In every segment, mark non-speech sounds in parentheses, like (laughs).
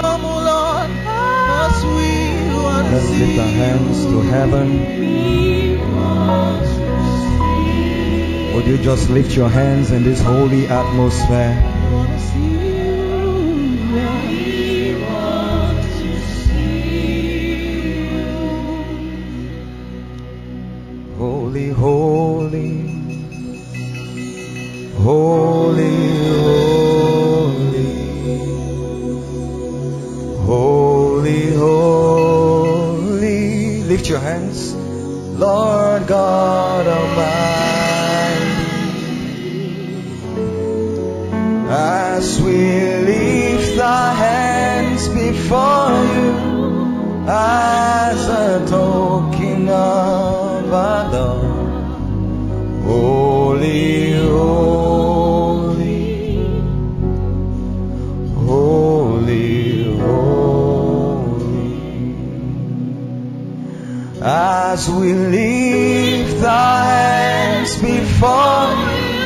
come, Lord, as we want Let's lift our hands to heaven. Would you just lift your hands in this holy atmosphere? Holy, holy, holy, holy, holy, holy. Lift your hands, Lord God Almighty. As we lift our hands before you as a token of our love. Holy, holy, holy. As we lift our hands before you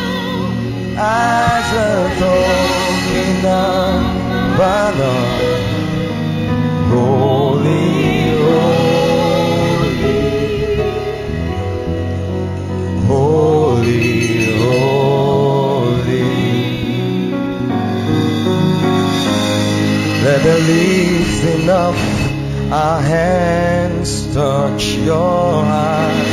as a token of our love. Let the lifting of our hands touch your heart.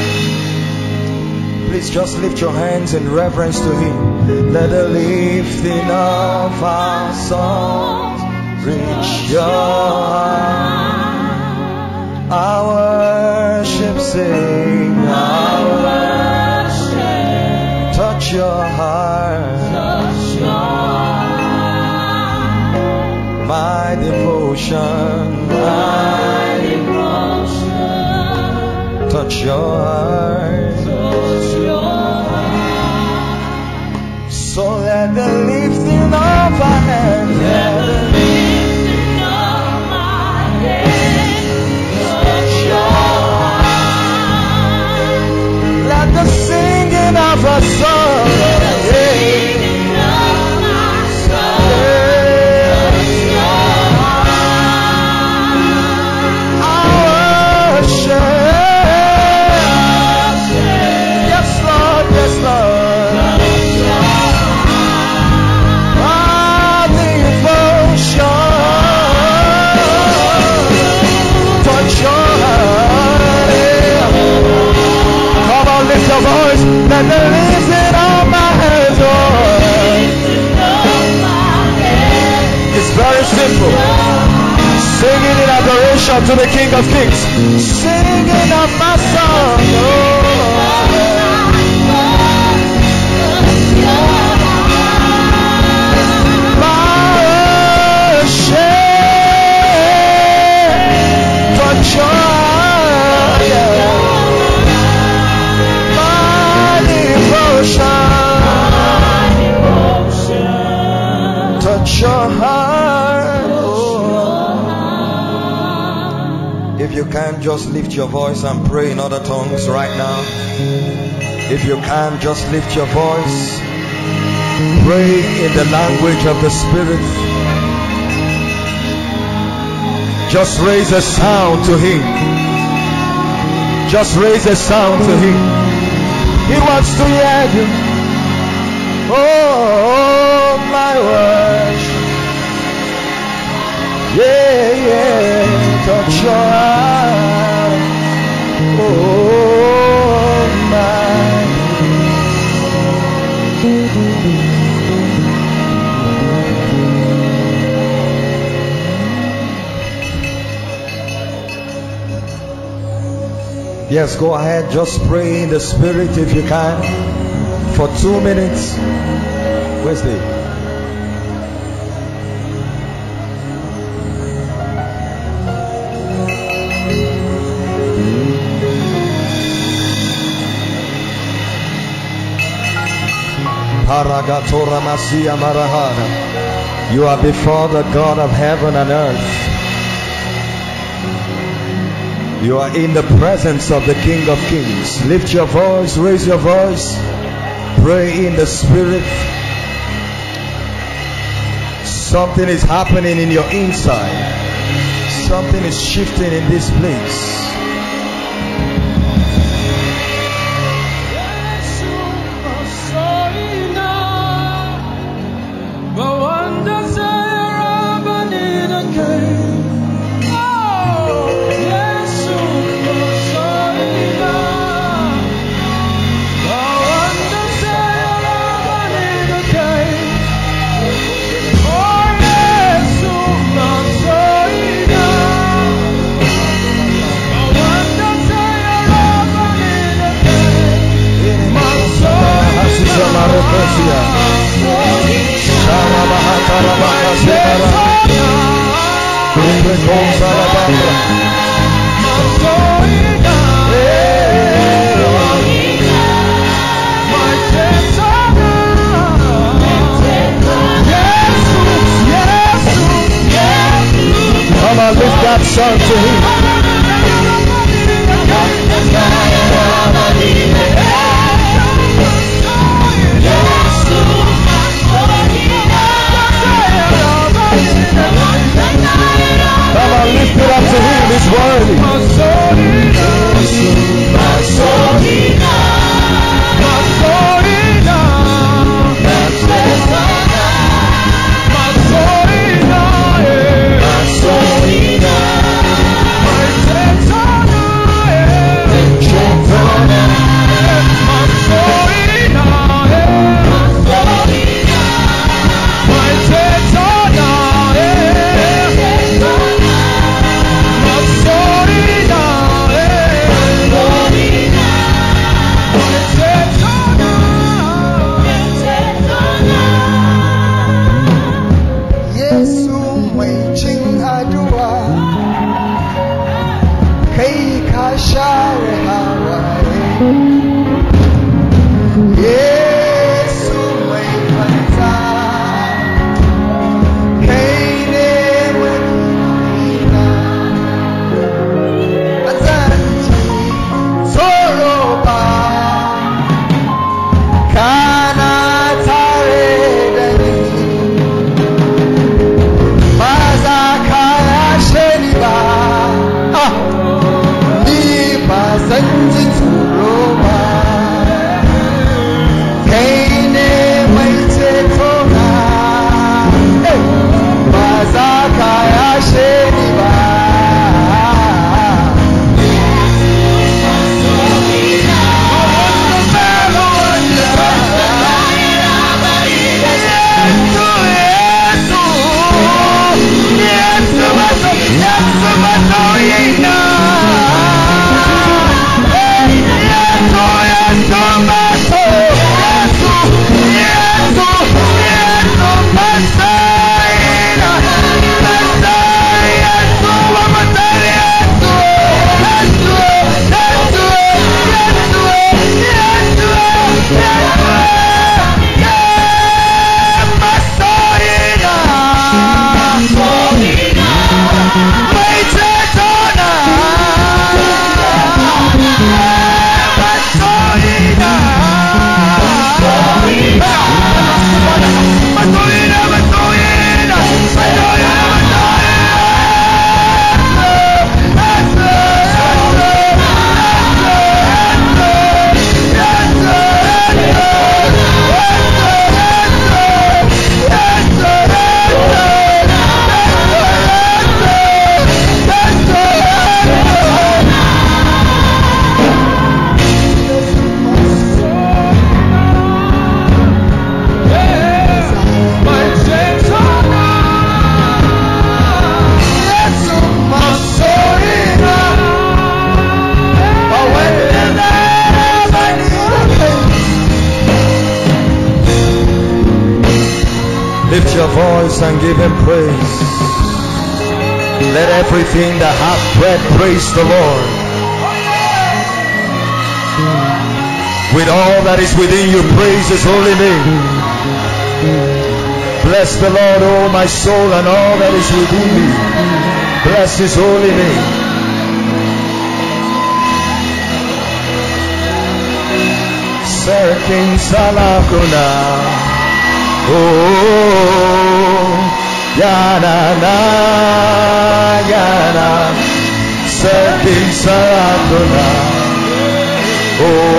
Please just lift your hands in reverence to Him. Let the lifting of our songs reach your heart. Our worship sing, our worship touch your heart. My devotion, my devotion touch your heart. Touch your heart. So let the lifting of our hands, let the Let the singing of a song, very simple. Singing in adoration to the King of Kings. Singing my song. You can, just lift your voice and pray in other tongues right now. If you can, just lift your voice. Pray in the language of the Spirit. Just raise a sound to Him. Just raise a sound to Him. He wants to hear you. Oh, my worship. Yeah, yeah, touch your heart. Oh, my. Yes, go ahead. Just pray in the spirit if you can for two minutes. Where's You are before the God of heaven and earth. You are in the presence of the King of Kings. Lift your voice, raise your voice, pray in the Spirit. Something is happening in your inside. Something is shifting in this place. everything that hath breath, praise the Lord. With all that is within you, praise his holy name. Bless the Lord, O oh my soul, and all that is within me. Bless his holy name. Sir King Salakuna. oh. Yana, na na ya na Saratona Oh.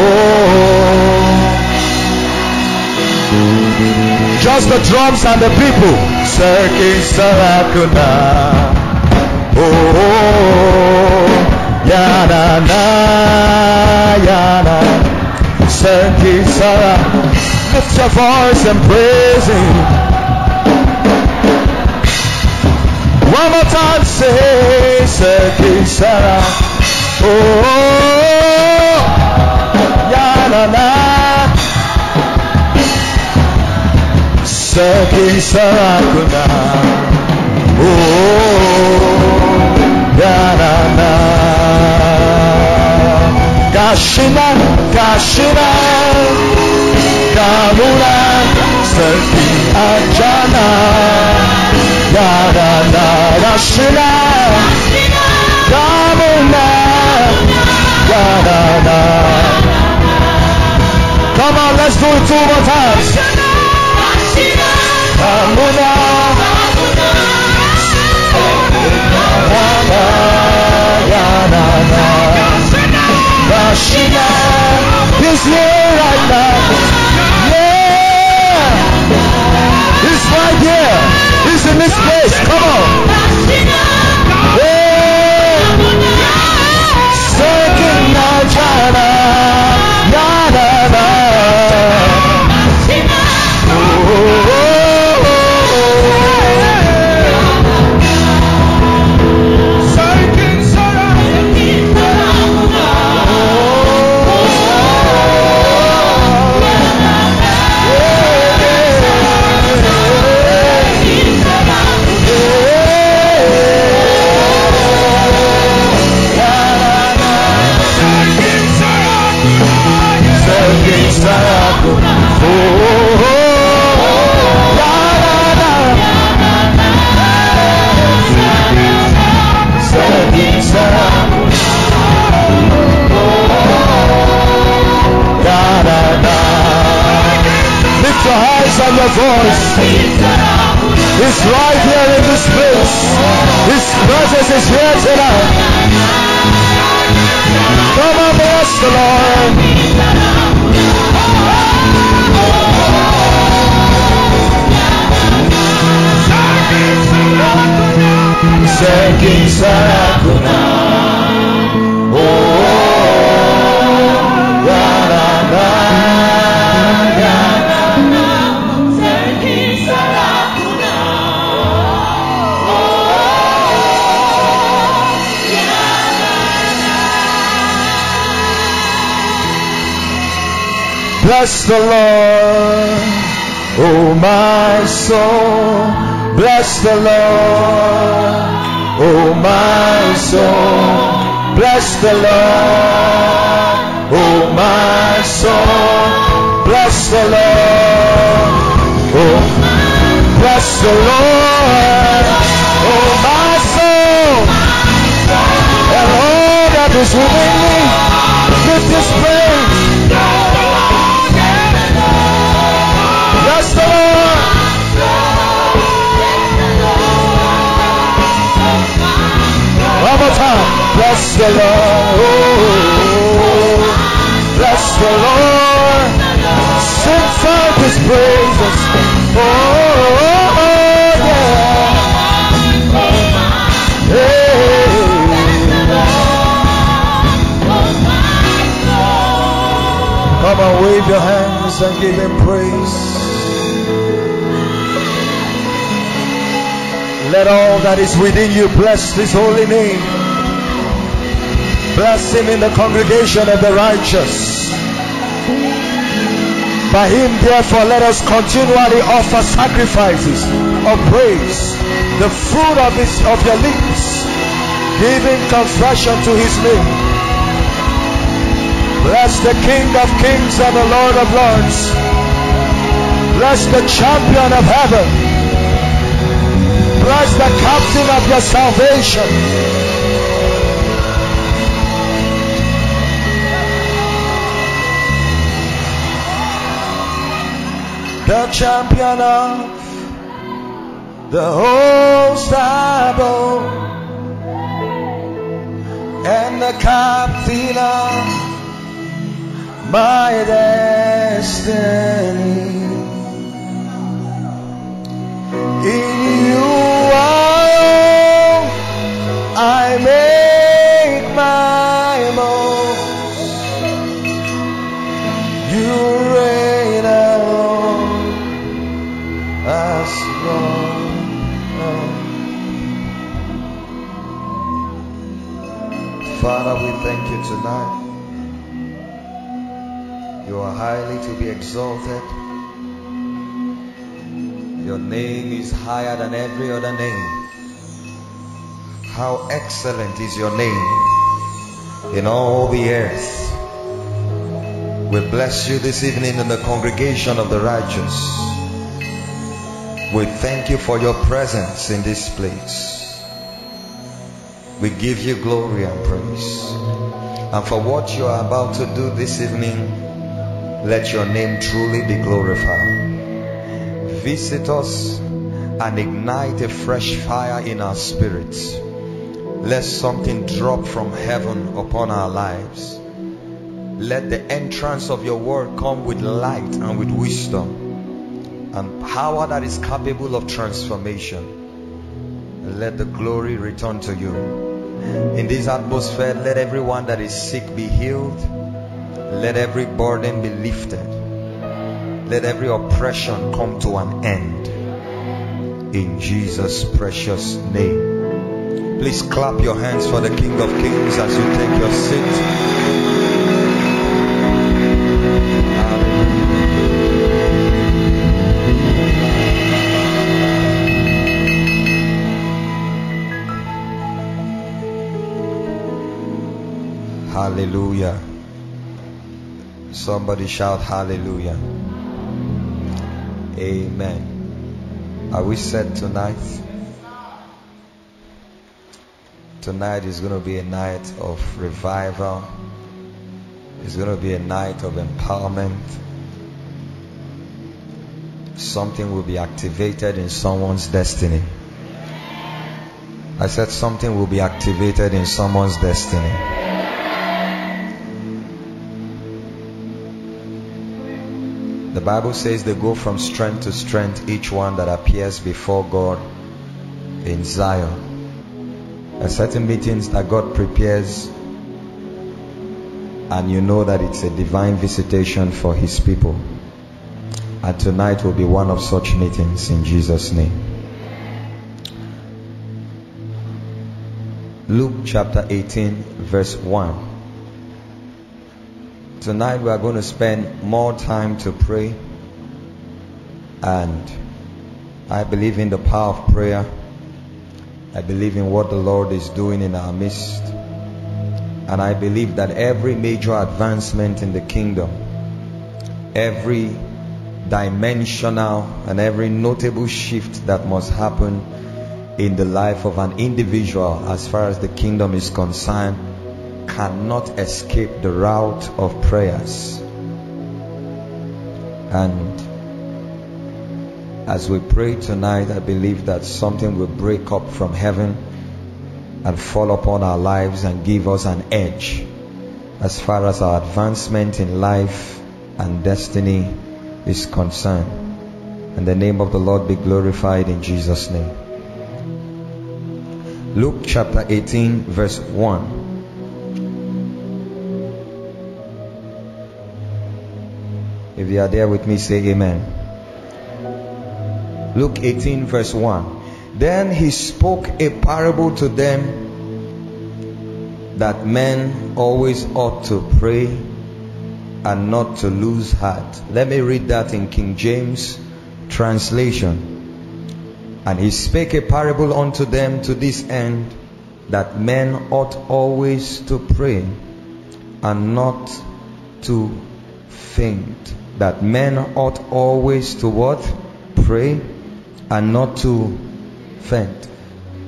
Just the drums and the people. Senti Saratona Oh. Yana, na na ya Saratona Lift your voice and praise him. One more time, say, Sarki Sarah. Oh, ya na na. Sarki Sarah kuna. Oh, ya na na. Kashina, Kashina, Kamuna, Sarki Ajana. Da da da da shila Kamuna Da da da Come on, let's do it two more times. Kamuna Da da da da da Kashina He's here right now. This place. Come on. Bless the Lord, oh my soul. Bless the Lord, oh my soul. Bless the Lord, oh my soul. Bless the Lord, oh bless the Lord, oh my soul. And all that is within me, lift His praise. Bless the Lord. Oh, bless the Lord. Sing forth His praises. Oh, yeah. Hey. Come on, wave your hands and give Him praise. Let all that is within you bless His holy name. Bless Him in the congregation of the righteous. By Him, therefore, let us continually offer sacrifices of praise, the fruit of, his, of your lips, giving confession to His name. Bless the King of kings and the Lord of lords. Bless the champion of heaven. Bless the captain of your salvation. The champion of the whole stable and the captain of my destiny. In you alone I Father, we thank you tonight. You are highly to be exalted. Your name is higher than every other name. How excellent is your name in all the earth. We bless you this evening in the congregation of the righteous. We thank you for your presence in this place. We give you glory and praise. And for what you are about to do this evening, let your name truly be glorified. Visit us and ignite a fresh fire in our spirits. Let something drop from heaven upon our lives. Let the entrance of your word come with light and with wisdom and power that is capable of transformation. Let the glory return to you. In this atmosphere, let everyone that is sick be healed. Let every burden be lifted. Let every oppression come to an end. In Jesus' precious name. Please clap your hands for the King of Kings as you take your seat. Hallelujah. Somebody shout hallelujah. Amen. Are we set tonight? Tonight is going to be a night of revival. It's going to be a night of empowerment. Something will be activated in someone's destiny. I said something will be activated in someone's destiny. Bible says they go from strength to strength, each one that appears before God in Zion. Are certain meetings that God prepares, and you know that it's a divine visitation for His people. And tonight will be one of such meetings in Jesus' name. Luke chapter 18, verse 1. Tonight we are going to spend more time to pray. And I believe in the power of prayer. I believe in what the Lord is doing in our midst. And I believe that every major advancement in the kingdom, every dimensional and every notable shift that must happen in the life of an individual as far as the kingdom is concerned cannot escape the route of prayers. And as we pray tonight, I believe that something will break up from heaven and fall upon our lives and give us an edge as far as our advancement in life and destiny is concerned. And the name of the Lord be glorified in Jesus' name. Luke chapter 18, verse 1. If you are there with me, say amen. Luke 18, verse 1. Then he spoke a parable to them that men always ought to pray and not to lose heart. Let me read that in King James translation. And he spake a parable unto them to this end that men ought always to pray and not to faint that men ought always to what? Pray and not to faint.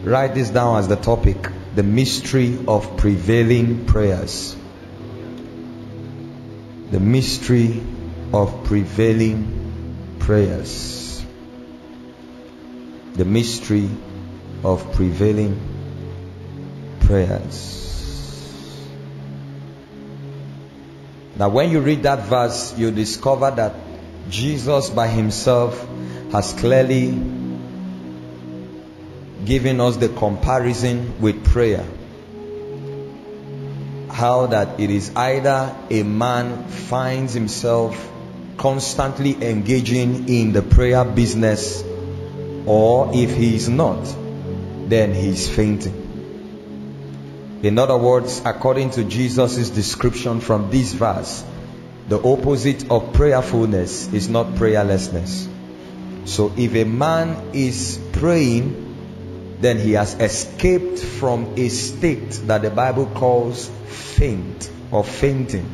Write this down as the topic the mystery of prevailing prayers. The mystery of prevailing prayers. The mystery of prevailing prayers. Now, when you read that verse, you discover that Jesus by himself has clearly given us the comparison with prayer. How that it is either a man finds himself constantly engaging in the prayer business, or if he is not, then he is fainting. In other words, according to Jesus' description from this verse, the opposite of prayerfulness is not prayerlessness. So if a man is praying, then he has escaped from a state that the Bible calls faint or fainting.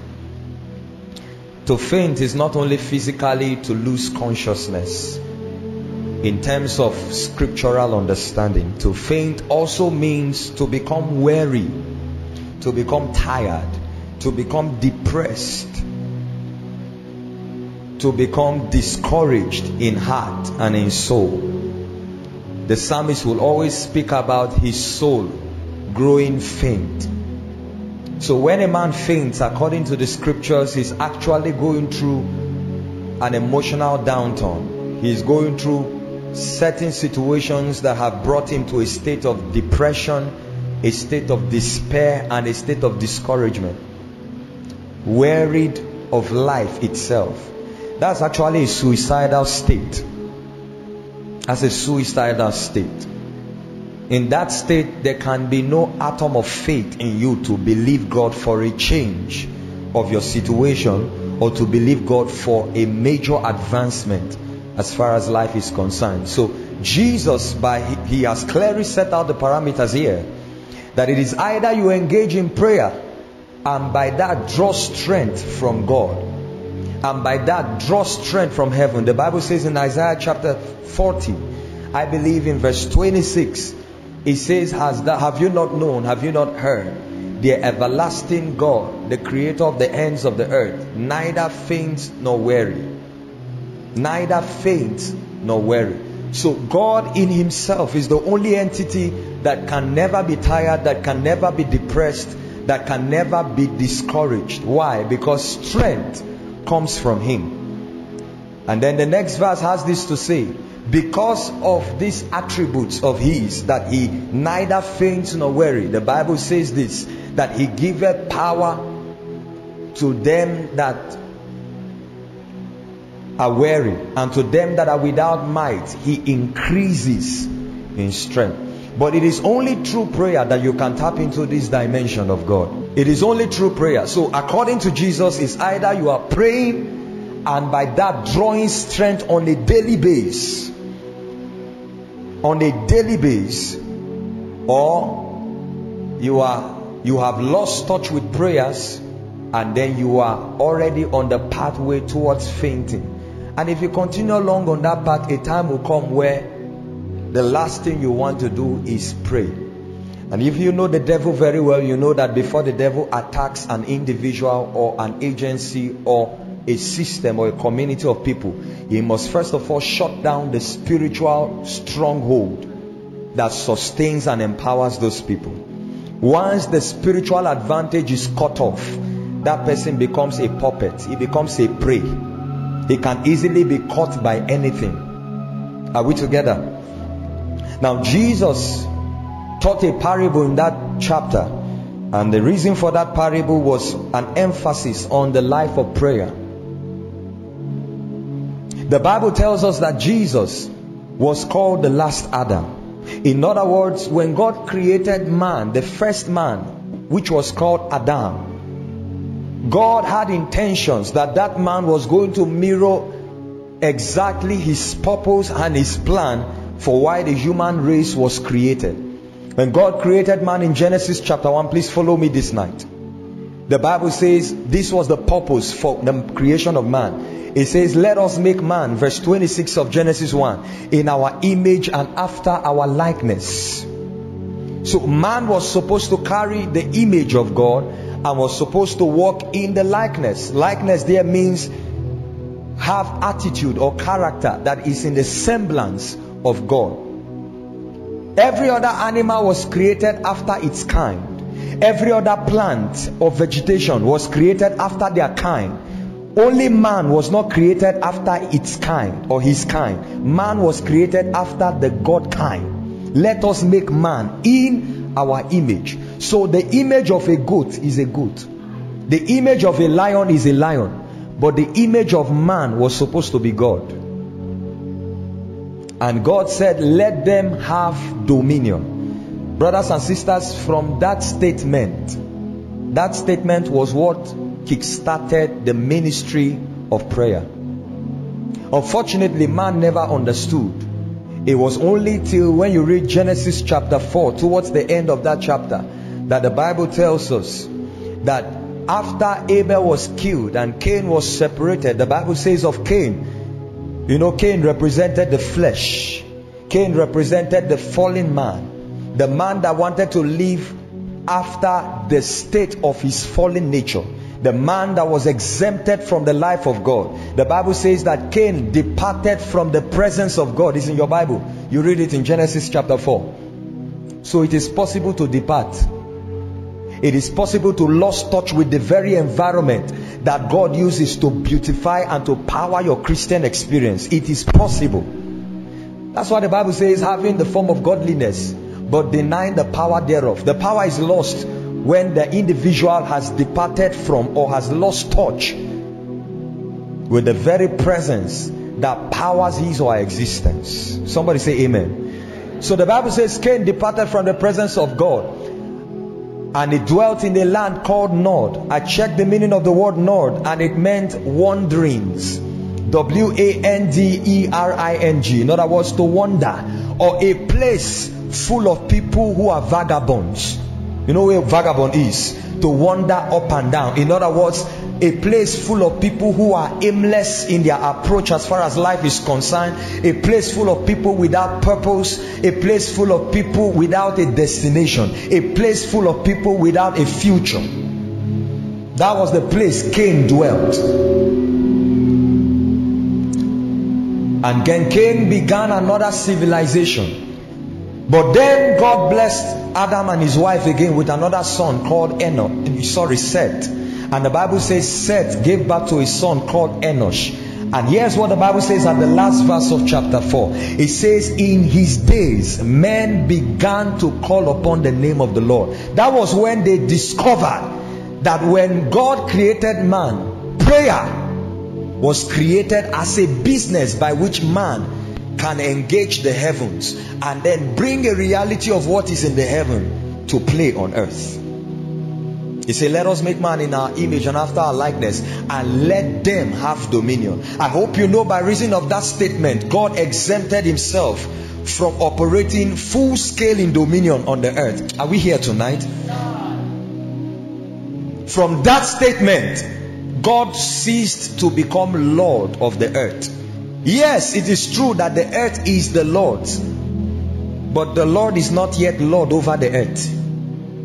To faint is not only physically to lose consciousness. In terms of scriptural understanding, to faint also means to become weary, to become tired, to become depressed, to become discouraged in heart and in soul. The psalmist will always speak about his soul growing faint. So when a man faints, according to the scriptures, he's actually going through an emotional downturn. He's going through certain situations that have brought him to a state of depression, a state of despair, and a state of discouragement. Wearied of life itself. That's actually a suicidal state. That's a suicidal state. In that state, there can be no atom of faith in you to believe God for a change of your situation or to believe God for a major advancement as far as life is concerned. So, Jesus, by he has clearly set out the parameters here that it is either you engage in prayer and by that draw strength from God and by that draw strength from heaven. The Bible says in Isaiah chapter 40, I believe in verse 26, it says, Has that have you not known, have you not heard? The everlasting God, the creator of the ends of the earth, neither faints nor weary. Neither faints nor weary. So God in Himself is the only entity that can never be tired, that can never be depressed, that can never be discouraged. Why? Because strength comes from Him. And then the next verse has this to say because of these attributes of his that he neither faints nor weary the bible says this that he giveth power to them that are weary and to them that are without might he increases in strength. But it is only through prayer that you can tap into this dimension of god. It is only through prayer. So according to jesus it's either you are praying and by that drawing strength on a daily basis on a daily basis or you are you have lost touch with prayers and then you are already on the pathway towards fainting and if you continue along on that path a time will come where the last thing you want to do is pray and if you know the devil very well you know that before the devil attacks an individual or an agency or a system or a community of people, he must first of all shut down the spiritual stronghold that sustains and empowers those people. Once the spiritual advantage is cut off, that person becomes a puppet, he becomes a prey. He can easily be caught by anything. Are we together? Now, Jesus taught a parable in that chapter, and the reason for that parable was an emphasis on the life of prayer. The Bible tells us that Jesus was called the last Adam. In other words, when God created man, the first man, which was called Adam, God had intentions that that man was going to mirror exactly his purpose and his plan for why the human race was created. When God created man in Genesis chapter 1, please follow me this night. The Bible says this was the purpose for the creation of man. It says, Let us make man, verse 26 of Genesis 1, in our image and after our likeness. So man was supposed to carry the image of God and was supposed to walk in the likeness. Likeness there means have attitude or character that is in the semblance of God. Every other animal was created after its kind. Every other plant or vegetation was created after their kind. Only man was not created after its kind or his kind. Man was created after the God kind. Let us make man in our image. So the image of a goat is a goat. The image of a lion is a lion. But the image of man was supposed to be God. And God said, Let them have dominion. Brothers and sisters, from that statement, that statement was what kick-started the ministry of prayer. Unfortunately, man never understood. It was only till when you read Genesis chapter 4, towards the end of that chapter, that the Bible tells us that after Abel was killed and Cain was separated, the Bible says of Cain, you know, Cain represented the flesh, Cain represented the fallen man, the man that wanted to live after the state of his fallen nature the man that was exempted from the life of God. The Bible says that Cain departed from the presence of God. It's in your Bible. You read it in Genesis chapter 4. So it is possible to depart. It is possible to lose touch with the very environment that God uses to beautify and to power your Christian experience. It is possible. That's why the Bible says having the form of godliness but denying the power thereof. The power is lost when the individual has departed from or has lost touch with the very presence that powers his or her existence. Somebody say amen. So the Bible says Cain departed from the presence of God and he dwelt in a land called Nod. I checked the meaning of the word Nod and it meant wanderings. W A N D E R I N G. In other words, to wander or a place full of people who are vagabonds. You know where vagabond is? To wander up and down. In other words, a place full of people who are aimless in their approach as far as life is concerned, a place full of people without purpose, a place full of people without a destination, a place full of people without a future. That was the place Cain dwelt. And then Cain began another civilization. But then God blessed Adam and his wife again with another son called Enoch. Sorry, Seth. And the Bible says Seth gave birth to a son called Enosh. And here's what the Bible says at the last verse of chapter 4. It says, In his days, men began to call upon the name of the Lord. That was when they discovered that when God created man, prayer was created as a business by which man can engage the heavens and then bring a reality of what is in the heaven to play on earth. He said, Let us make man in our image and after our likeness, and let them have dominion. I hope you know by reason of that statement, God exempted himself from operating full scale in dominion on the earth. Are we here tonight? From that statement, God ceased to become Lord of the earth. Yes, it is true that the earth is the Lord's, but the Lord is not yet Lord over the earth.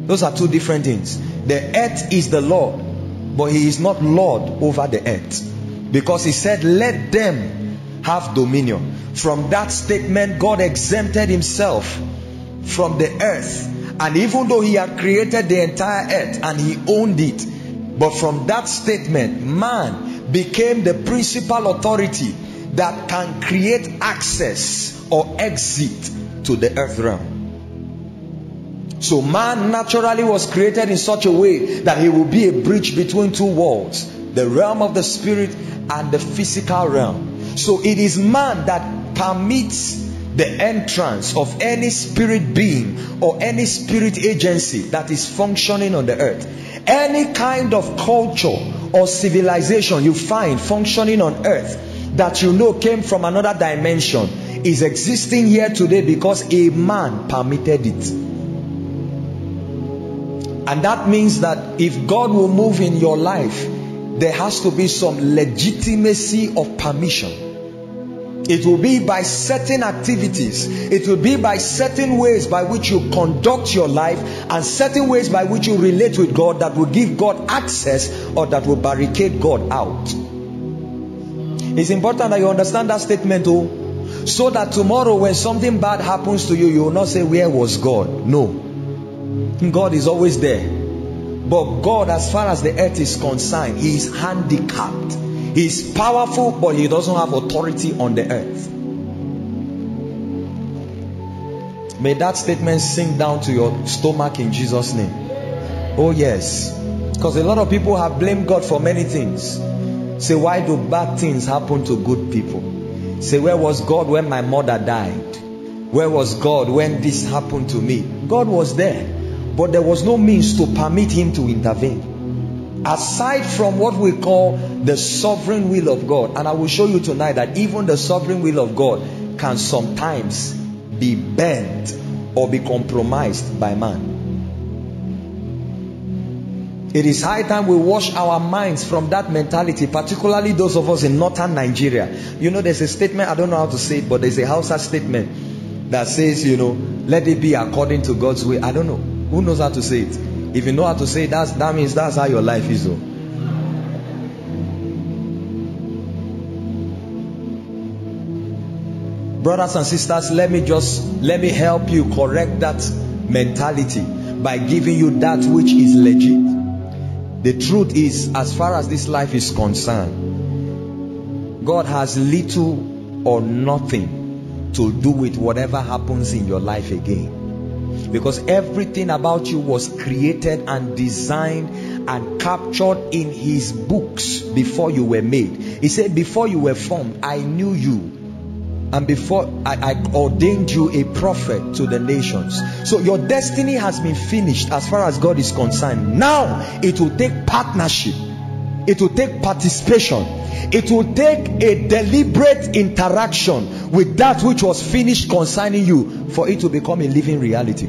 Those are two different things. The earth is the Lord, but He is not Lord over the earth. Because He said, Let them have dominion. From that statement, God exempted Himself from the earth. And even though He had created the entire earth and He owned it, but from that statement, man became the principal authority that can create access or exit to the earth realm. So man naturally was created in such a way that he will be a bridge between two worlds, the realm of the spirit and the physical realm. So it is man that permits the entrance of any spirit being or any spirit agency that is functioning on the earth. Any kind of culture or civilization you find functioning on earth that you know came from another dimension is existing here today because a man permitted it. And that means that if God will move in your life, there has to be some legitimacy of permission. It will be by certain activities. It will be by certain ways by which you conduct your life and certain ways by which you relate with God that will give God access or that will barricade God out. It's important that you understand that statement, oh, so that tomorrow when something bad happens to you, you will not say, Where was God? No. God is always there. But God, as far as the earth is concerned, He is handicapped. He is powerful, but He doesn't have authority on the earth. May that statement sink down to your stomach in Jesus' name. Oh, yes. Because a lot of people have blamed God for many things. Say, why do bad things happen to good people? Say, where was God when my mother died? Where was God when this happened to me? God was there, but there was no means to permit Him to intervene. Aside from what we call the sovereign will of God, and I will show you tonight that even the sovereign will of God can sometimes be bent or be compromised by man. It is high time we wash our minds from that mentality, particularly those of us in northern Nigeria. You know, there's a statement, I don't know how to say it, but there's a Hausa statement that says, you know, let it be according to God's way. I don't know. Who knows how to say it? If you know how to say it, that's, that means that's how your life is, though. Brothers and sisters, let me just let me help you correct that mentality by giving you that which is legit. The truth is, as far as this life is concerned, God has little or nothing to do with whatever happens in your life again. Because everything about you was created and designed and captured in His books before you were made. He said, Before you were formed, I knew you and before I, I, ordained you a prophet to the nations. So your destiny has been finished as far as God is concerned. Now it will take partnership, it will take participation, it will take a deliberate interaction with that which was finished concerning you for it to become a living reality.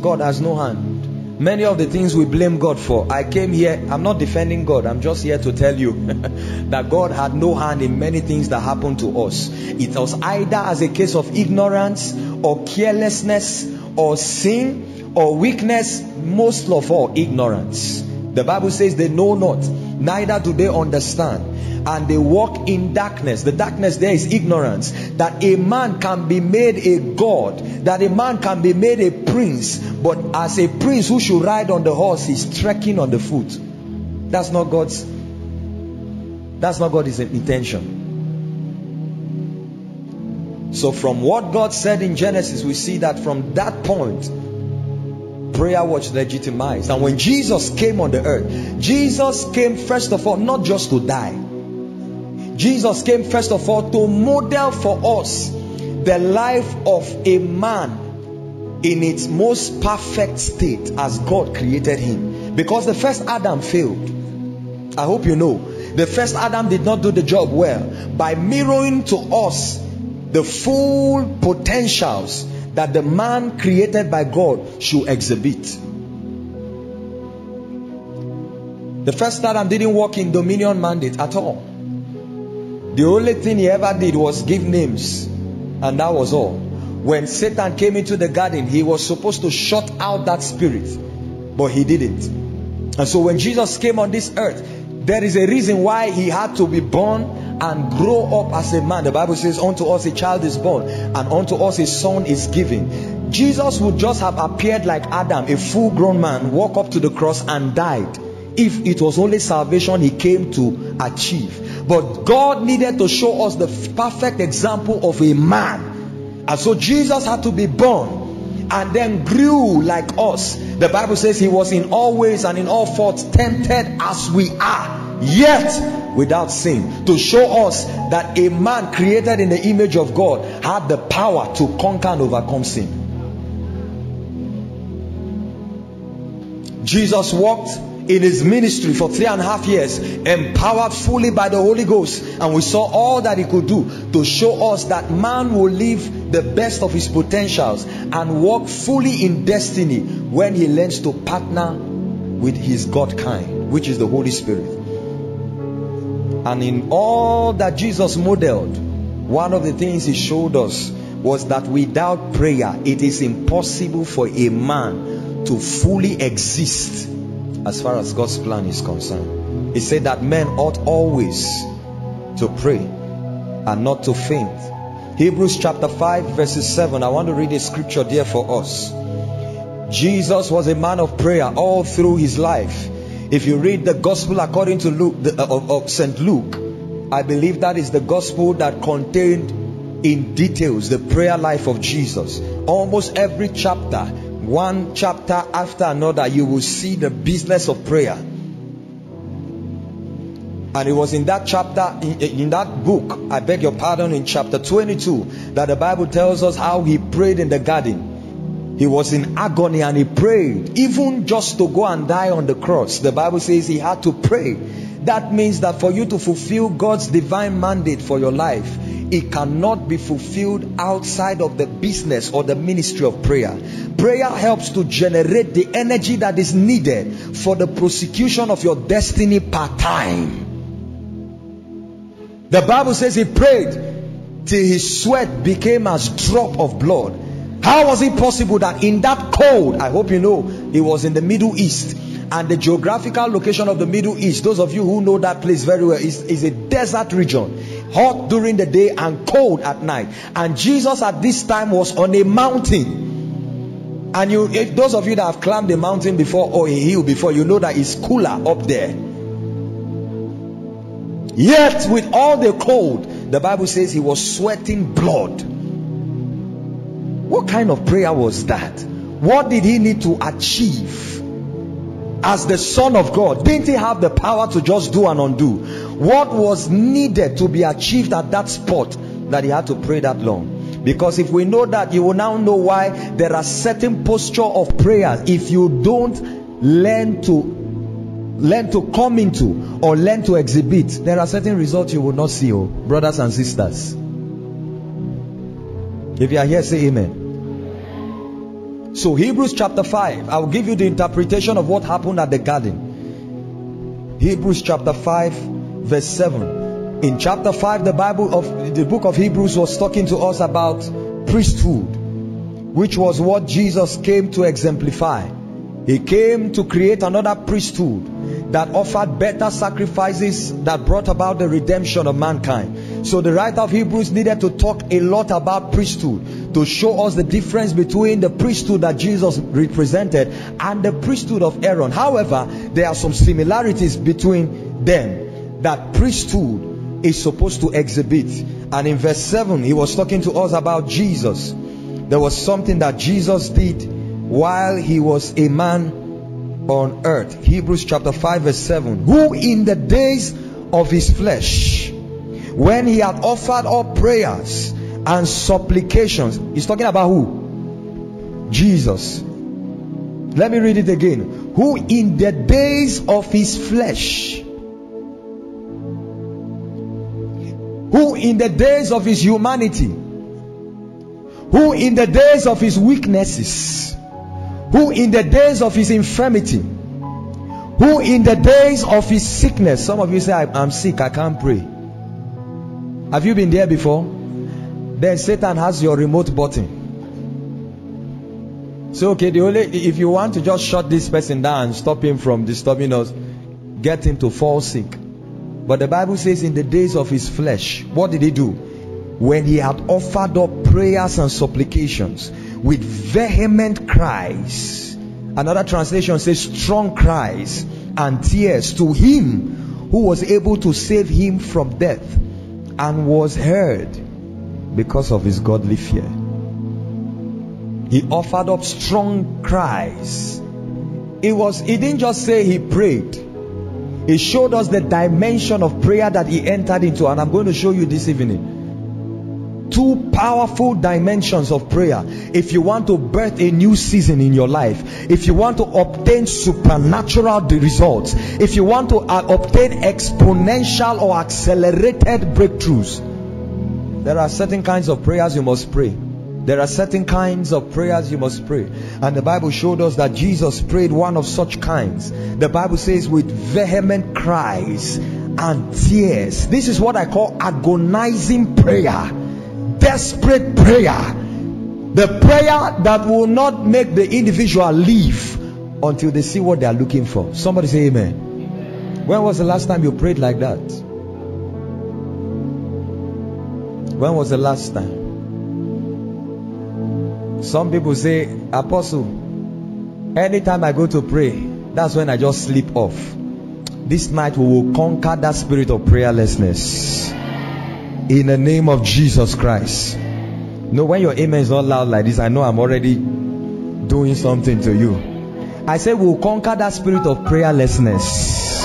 God has no hand. Many of the things we blame God for. I came here, I'm not defending God, I'm just here to tell you (laughs) that God had no hand in many things that happened to us. It was either as a case of ignorance or carelessness or sin or weakness, most of all, ignorance. The Bible says they know not, neither do they understand. And they walk in darkness. The darkness there is ignorance. That a man can be made a God, that a man can be made a prince, but as a prince who should ride on the horse, he's trekking on the foot. That's not God's that's not God's intention. So, from what God said in Genesis, we see that from that point, prayer was legitimized. And when Jesus came on the earth, Jesus came first of all not just to die, Jesus came first of all to model for us the life of a man in its most perfect state as God created him. Because the first Adam failed. I hope you know. The first Adam did not do the job well by mirroring to us the full potentials that the man created by God should exhibit. The first Adam didn't walk in dominion mandate at all. The only thing he ever did was give names, and that was all. When Satan came into the garden, he was supposed to shut out that spirit, but he didn't. And so when Jesus came on this earth, there is a reason why he had to be born and grow up as a man. The Bible says, Unto us a child is born, and unto us a son is given. Jesus would just have appeared like Adam, a full grown man, walk up to the cross and died. If it was only salvation he came to achieve. But God needed to show us the perfect example of a man. And so Jesus had to be born and then grew like us. The Bible says he was in all ways and in all faults tempted as we are, yet without sin. To show us that a man created in the image of God had the power to conquer and overcome sin. Jesus walked in his ministry for three and a half years, empowered fully by the Holy Ghost, and we saw all that he could do to show us that man will live the best of his potentials and walk fully in destiny when he learns to partner with his God kind, which is the Holy Spirit. And in all that Jesus modeled, one of the things he showed us was that without prayer, it is impossible for a man to fully exist as far as God's plan is concerned. He said that men ought always to pray and not to faint. Hebrews chapter 5, verses 7. I want to read a scripture there for us. Jesus was a man of prayer all through his life. If you read the gospel according to Luke, the, uh, of, of St. Luke, I believe that is the gospel that contained in details the prayer life of Jesus. Almost every chapter, one chapter after another, you will see the business of prayer. And it was in that chapter, in, in, that book, I beg your pardon, in chapter 22, that the Bible tells us how he prayed in the garden. He was in agony and he prayed, even just to go and die on the cross. The Bible says he had to pray. That means that for you to fulfill God's divine mandate for your life, it cannot be fulfilled outside of the business or the ministry of prayer. Prayer helps to generate the energy that is needed for the prosecution of your destiny part time. The Bible says he prayed till his sweat became as drop of blood. How was it possible that in that cold, I hope you know, it was in the Middle East, and the geographical location of the Middle East, those of you who know that place very well, is, is a desert region, hot during the day and cold at night. And Jesus at this time was on a mountain. And you, if those of you that have climbed a mountain before or a hill before, you know that it's cooler up there. Yet, with all the cold, the Bible says he was sweating blood. What kind of prayer was that? What did he need to achieve? As the Son of God, didn't he have the power to just do and undo? What was needed to be achieved at that spot that he had to pray that long? Because if we know that, you will now know why there are certain posture of prayers. If you don't learn to learn to come into or learn to exhibit, there are certain results you will not see, oh, brothers and sisters. If you are here, say amen. So, Hebrews chapter 5, I will give you the interpretation of what happened at the garden. Hebrews chapter 5, verse 7. In chapter 5, the Bible of the book of Hebrews was talking to us about priesthood, which was what Jesus came to exemplify. He came to create another priesthood that offered better sacrifices that brought about the redemption of mankind. So the writer of Hebrews needed to talk a lot about priesthood to show us the difference between the priesthood that Jesus represented and the priesthood of Aaron. However, there are some similarities between them that priesthood is supposed to exhibit. And in verse 7, he was talking to us about Jesus. There was something that Jesus did while he was a man on earth. Hebrews chapter 5, verse 7. Who in the days of his flesh, when he had offered up prayers and supplications, he's talking about who? Jesus. Let me read it again. Who in the days of his flesh, who in the days of his humanity, who in the days of his weaknesses, who in the days of his infirmity, who in the days of his sickness, some of you say, I'm sick, I can't pray. Have you been there before? Then Satan has your remote button. So, okay, the only if you want to just shut this person down and stop him from disturbing us, get him to fall sick. But the Bible says, in the days of his flesh, what did he do? When he had offered up prayers and supplications with vehement cries. Another translation says strong cries and tears to him who was able to save him from death and was heard because of his godly fear. He offered up strong cries. It was he didn't just say he prayed. He showed us the dimension of prayer that he entered into and I'm going to show you this evening two powerful dimensions of prayer. If you want to birth a new season in your life, if you want to obtain supernatural results, if you want to uh, obtain exponential or accelerated breakthroughs, there are certain kinds of prayers you must pray. There are certain kinds of prayers you must pray. And the Bible showed us that Jesus prayed one of such kinds. The Bible says, with vehement cries and tears. This is what I call agonizing prayer desperate prayer. The prayer that will not make the individual leave until they see what they are looking for. Somebody say amen. amen. When was the last time you prayed like that? When was the last time? Some people say, Apostle, anytime I go to pray, that's when I just sleep off. This night we will conquer that spirit of prayerlessness. In the name of Jesus Christ. No, when your amen is not loud like this, I know I'm already doing something to you. I say we'll conquer that spirit of prayerlessness.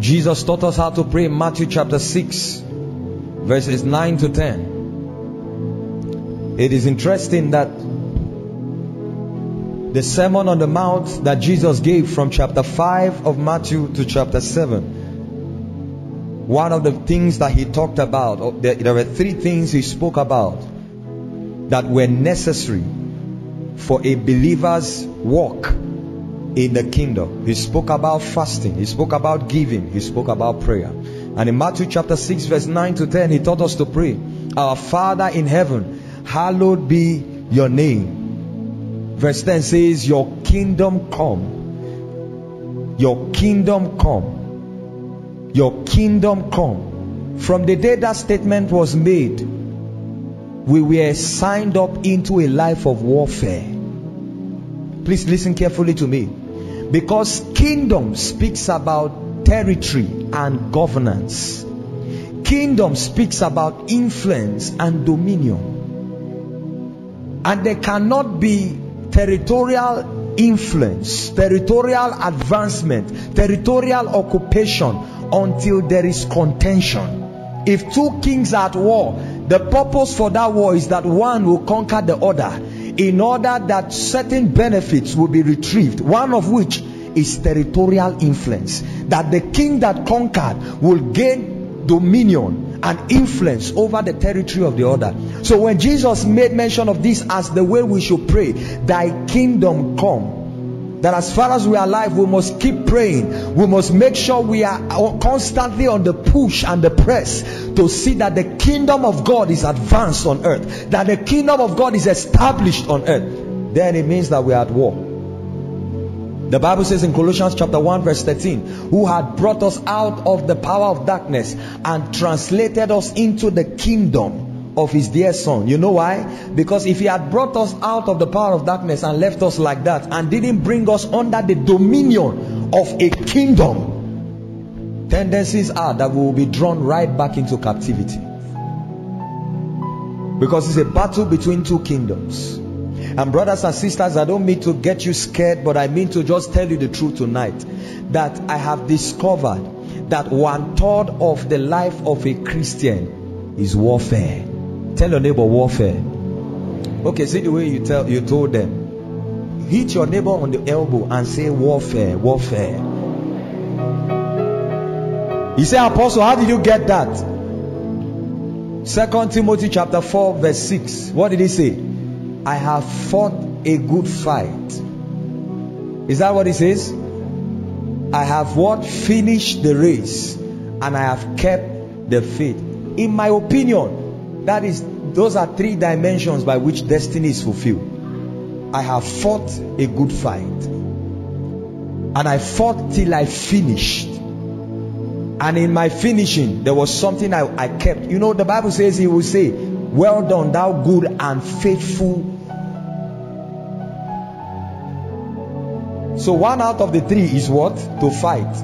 Jesus taught us how to pray in Matthew chapter 6, verses 9 to 10. It is interesting that the Sermon on the Mount that Jesus gave from chapter 5 of Matthew to chapter 7, one of the things that he talked about, oh, there were three things he spoke about that were necessary for a believer's walk in the kingdom. He spoke about fasting, he spoke about giving, he spoke about prayer. And in Matthew chapter 6, verse 9 to 10, he taught us to pray, Our Father in heaven, hallowed be your name. Verse 10 says, Your kingdom come. Your kingdom come. Your kingdom come. From the day that statement was made, we were signed up into a life of warfare. Please listen carefully to me. Because kingdom speaks about territory and governance. Kingdom speaks about influence and dominion. And there cannot be territorial influence, territorial advancement, territorial occupation until there is contention. If two kings are at war, the purpose for that war is that one will conquer the other in order that certain benefits will be retrieved, one of which is territorial influence. That the king that conquered will gain dominion and influence over the territory of the other. So when Jesus made mention of this as the way we should pray, thy kingdom come. That as far as we are alive, we must keep praying. We must make sure we are constantly on the push and the press to see that the kingdom of God is advanced on earth, that the kingdom of God is established on earth. Then it means that we are at war. The Bible says in Colossians chapter 1 verse 13, who had brought us out of the power of darkness and translated us into the kingdom of his dear son. You know why? Because if he had brought us out of the power of darkness and left us like that and didn't bring us under the dominion of a kingdom, tendencies are that we will be drawn right back into captivity. Because it's a battle between two kingdoms. And brothers and sisters, I don't mean to get you scared, but I mean to just tell you the truth tonight. That I have discovered that one third of the life of a Christian is warfare. Tell your neighbor warfare. Okay, see the way you tell you told them. Hit your neighbor on the elbow and say warfare, warfare. He said, Apostle, how did you get that? Second Timothy chapter 4, verse 6. What did he say? I have fought a good fight. Is that what he says? I have what? Finished the race and I have kept the faith. In my opinion, that is those are three dimensions by which destiny is fulfilled. I have fought a good fight. And I fought till I finished. And in my finishing, there was something I, I kept. You know, the Bible says he will say, well done, thou good and faithful. So, one out of the three is what? To fight.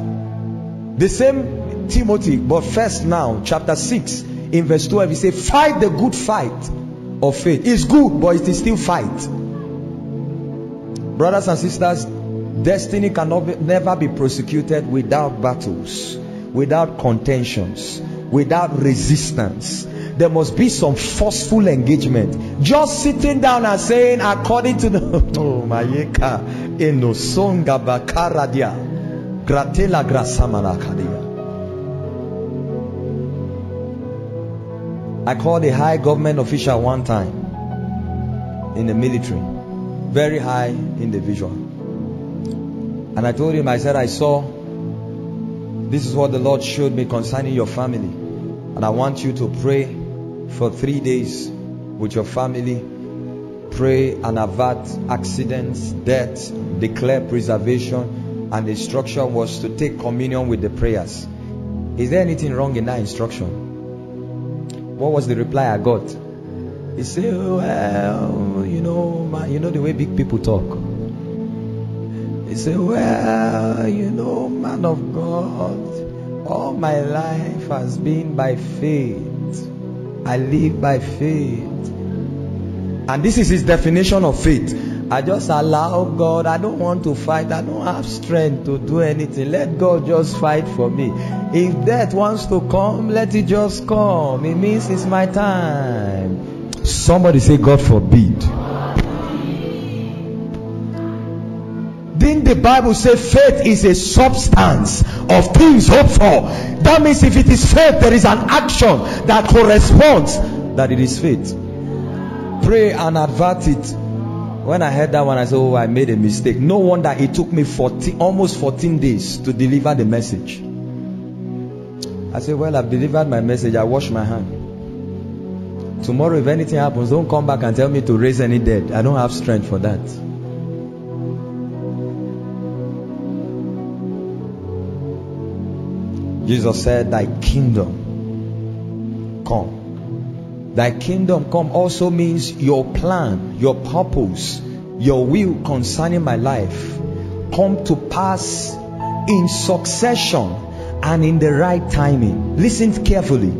The same Timothy, but first now, chapter 6, in verse 12, he says, Fight the good fight of faith. It's good, but it is still fight. Brothers and sisters, destiny cannot be, never be prosecuted without battles, without contentions, without resistance there must be some forceful engagement. Just sitting down and saying, according to the (laughs) oh enosonga bakaradia gratela. I called a high government official one time in the military, very high individual. And I told him, I said, I saw this is what the Lord showed me concerning your family. And I want you to pray for three days with your family. Pray and avert accidents, death, declare preservation. And the instruction was to take communion with the prayers. Is there anything wrong in that instruction? What was the reply I got? He said, oh, Well, you know, man, you know the way big people talk. He said, Well, you know, man of God, all my life has been by faith. I live by faith. And this is his definition of faith. I just allow God. I don't want to fight. I don't have strength to do anything. Let God just fight for me. If death wants to come, let it just come. It means it's my time. Somebody say, God forbid. The Bible say faith is a substance of things hoped for? That means if it is faith, there is an action that corresponds that it is faith. Pray and advert it when I heard that one, I said, Oh, I made a mistake. No wonder it took me 14, almost 14 days to deliver the message. I said, Well, I've delivered my message. I wash my hand. Tomorrow, if anything happens, don't come back and tell me to raise any dead. I don't have strength for that. Jesus said, Thy kingdom come. Thy kingdom come also means your plan, your purpose, your will concerning my life come to pass in succession and in the right timing. Listen carefully.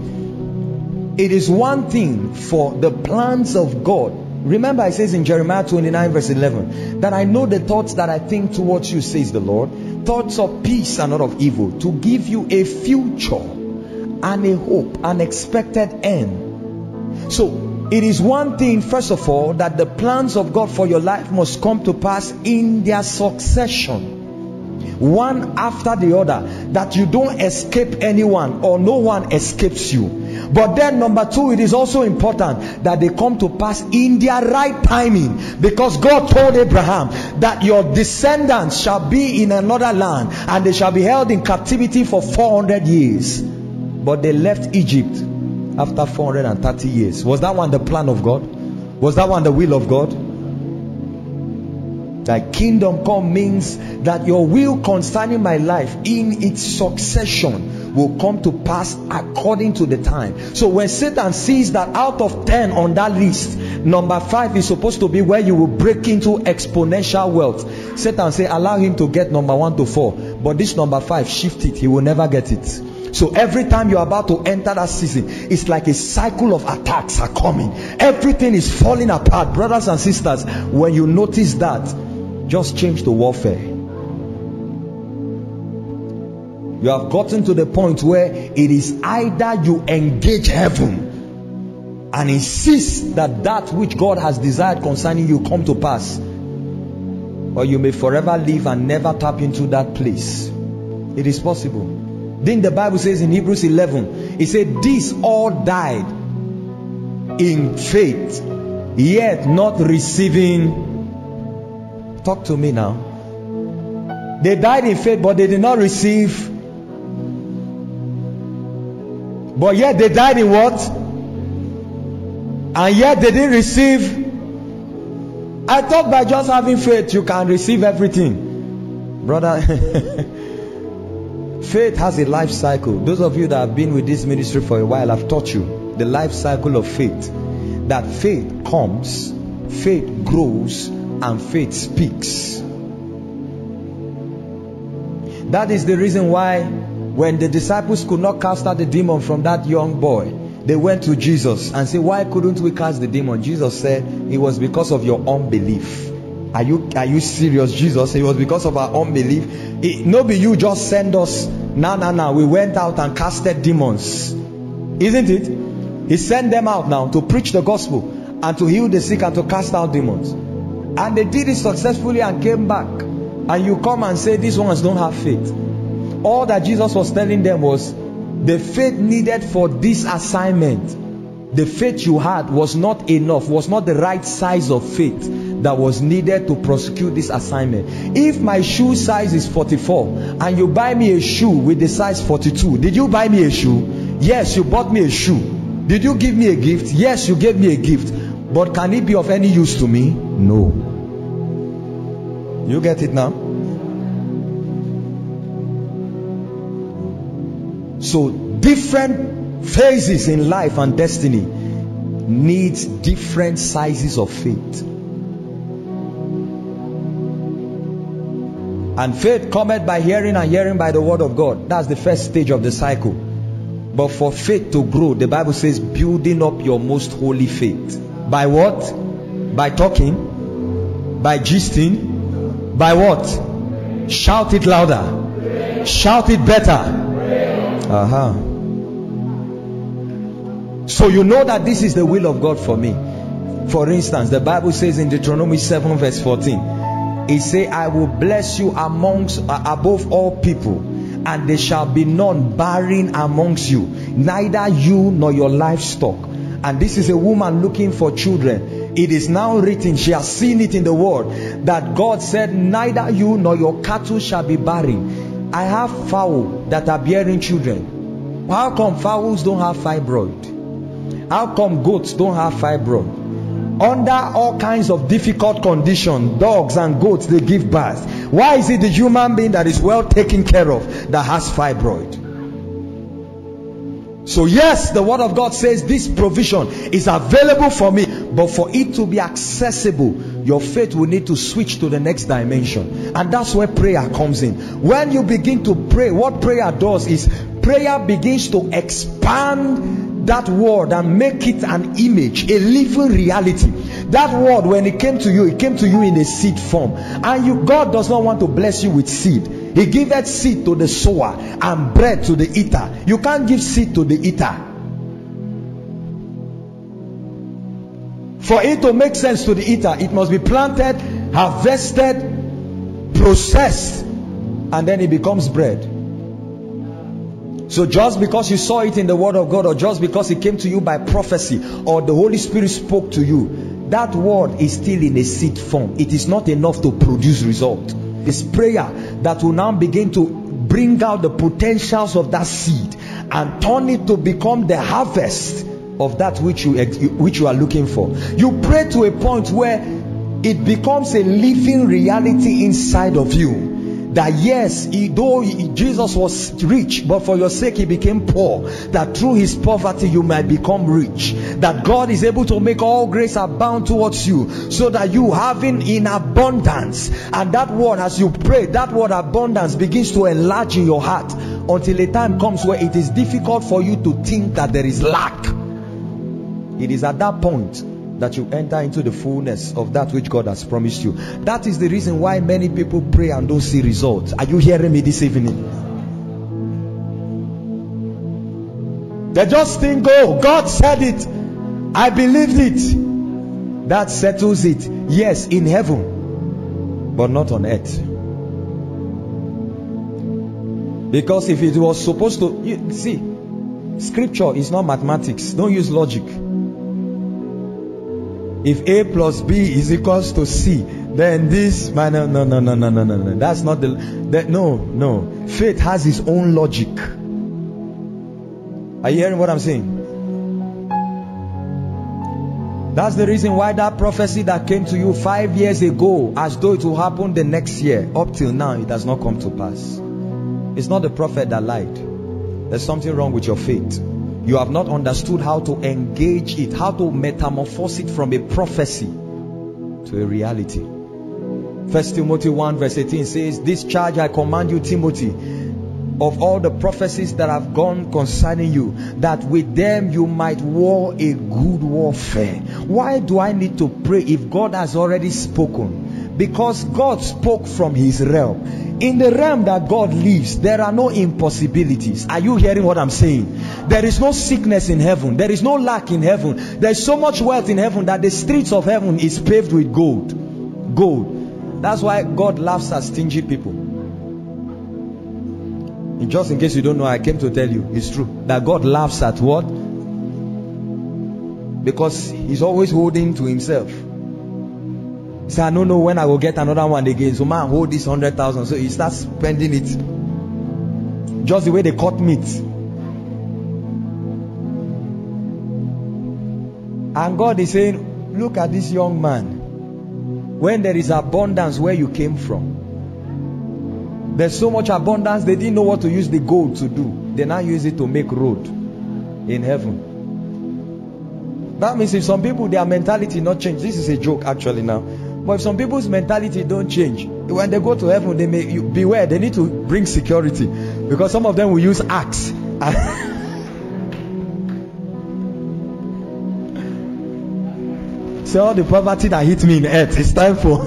It is one thing for the plans of God. Remember, it says in Jeremiah 29, verse 11, that I know the thoughts that I think towards you, says the Lord, thoughts of peace and not of evil, to give you a future and a hope, an expected end. So, it is one thing, first of all, that the plans of God for your life must come to pass in their succession, one after the other, that you don't escape anyone or no one escapes you. But then, number two, it is also important that they come to pass in their right timing because God told Abraham that your descendants shall be in another land and they shall be held in captivity for 400 years. But they left Egypt after 430 years. Was that one the plan of God? Was that one the will of God? Thy kingdom come means that your will concerning my life in its succession will come to pass according to the time. So when Satan sees that out of 10 on that list, number 5 is supposed to be where you will break into exponential wealth. Satan say allow him to get number 1 to 4, but this number 5 shift it, he will never get it. So every time you're about to enter that season, it's like a cycle of attacks are coming. Everything is falling apart. Brothers and sisters, when you notice that, just change the warfare. You have gotten to the point where it is either you engage heaven and insist that that which God has desired concerning you come to pass, or you may forever live and never tap into that place. It is possible. Then the Bible says in Hebrews 11, it said, These all died in faith, yet not receiving. Talk to me now. They died in faith, but they did not receive. But yet they died in what? And yet they didn't receive. I thought by just having faith you can receive everything. Brother. (laughs) Faith has a life cycle. Those of you that have been with this ministry for a while have taught you the life cycle of faith. That faith comes, faith grows, and faith speaks. That is the reason why when the disciples could not cast out the demon from that young boy, they went to Jesus and said, Why couldn't we cast the demon? Jesus said, It was because of your unbelief. Are you are you serious, Jesus? It was because of our unbelief. It, no be you just send us. Now, now, now. We went out and casted demons. Isn't it? He sent them out now to preach the gospel and to heal the sick and to cast out demons. And they did it successfully and came back. And you come and say these ones don't have faith. All that Jesus was telling them was the faith needed for this assignment. The faith you had was not enough, was not the right size of faith that was needed to prosecute this assignment. If my shoe size is 44 and you buy me a shoe with the size 42, did you buy me a shoe? Yes, you bought me a shoe. Did you give me a gift? Yes, you gave me a gift. But can it be of any use to me? No. You get it now? So different phases in life and destiny needs different sizes of faith. And faith cometh by hearing and hearing by the word of God. That's the first stage of the cycle. But for faith to grow, the Bible says, building up your most holy faith. By what? By talking? By gisting? By what? Shout it louder. Shout it better. Uh-huh. So you know that this is the will of God for me. For instance, the Bible says in Deuteronomy 7 verse 14, it say, I will bless you amongst uh, above all people, and there shall be none barren amongst you, neither you nor your livestock. And this is a woman looking for children. It is now written, she has seen it in the word, that God said, Neither you nor your cattle shall be barren. I have fowl that are bearing children. How come fowls don't have fibroid? How come goats don't have fibroid? Under all kinds of difficult conditions, dogs and goats they give birth. Why is it the human being that is well taken care of that has fibroid? So, yes, the word of God says this provision is available for me, but for it to be accessible, your faith will need to switch to the next dimension. And that's where prayer comes in. When you begin to pray, what prayer does is prayer begins to expand that word and make it an image, a living reality. That word, when it came to you, it came to you in a seed form. And you, God does not want to bless you with seed. He giveth seed to the sower and bread to the eater. You can't give seed to the eater. For it to make sense to the eater, it must be planted, harvested, processed, and then it becomes bread. So just because you saw it in the word of God or just because it came to you by prophecy or the Holy Spirit spoke to you, that word is still in a seed form. It is not enough to produce result. It's prayer that will now begin to bring out the potentials of that seed and turn it to become the harvest of that which you which you are looking for. You pray to a point where it becomes a living reality inside of you that yes, he, though Jesus was rich, but for your sake he became poor, that through his poverty you might become rich, that God is able to make all grace abound towards you, so that you having in abundance, and that word as you pray, that word abundance begins to enlarge in your heart until a time comes where it is difficult for you to think that there is lack. It is at that point that you enter into the fullness of that which God has promised you. That is the reason why many people pray and don't see results. Are you hearing me this evening? They just think, oh, God said it. I believed it. That settles it. Yes, in heaven, but not on earth. Because if it was supposed to, you, see, scripture is not mathematics. Don't use logic. If A plus B is equals to C, then this man, no, no, no, no, no, no, no. That's not the, that, no, no. Faith has its own logic. Are you hearing what I'm saying? That's the reason why that prophecy that came to you five years ago, as though it will happen the next year, up till now, it has not come to pass. It's not the prophet that lied. There's something wrong with your faith. You have not understood how to engage it, how to metamorphose it from a prophecy to a reality. First Timothy 1 verse 18 says, This charge I command you, Timothy, of all the prophecies that have gone concerning you, that with them you might war a good warfare. Why do I need to pray if God has already spoken? Because God spoke from his realm. In the realm that God lives, there are no impossibilities. Are you hearing what I'm saying? There is no sickness in heaven. There is no lack in heaven. There is so much wealth in heaven that the streets of heaven is paved with gold. Gold. That's why God laughs at stingy people. And just in case you don't know, I came to tell you, it's true. That God laughs at what? Because He's always holding to Himself. Say, I don't know when I will get another one again. So man, hold this hundred thousand. So he starts spending it. Just the way they cut meat. And God is saying, look at this young man. When there is abundance where you came from. There's so much abundance, they didn't know what to use the gold to do. they now use it to make road in heaven. That means if some people their mentality not change, this is a joke actually now. But if some people's mentality don't change, when they go to heaven, they may you, beware. They need to bring security because some of them will use axe. (laughs) so all the poverty that hit me in earth, it's time for. (laughs)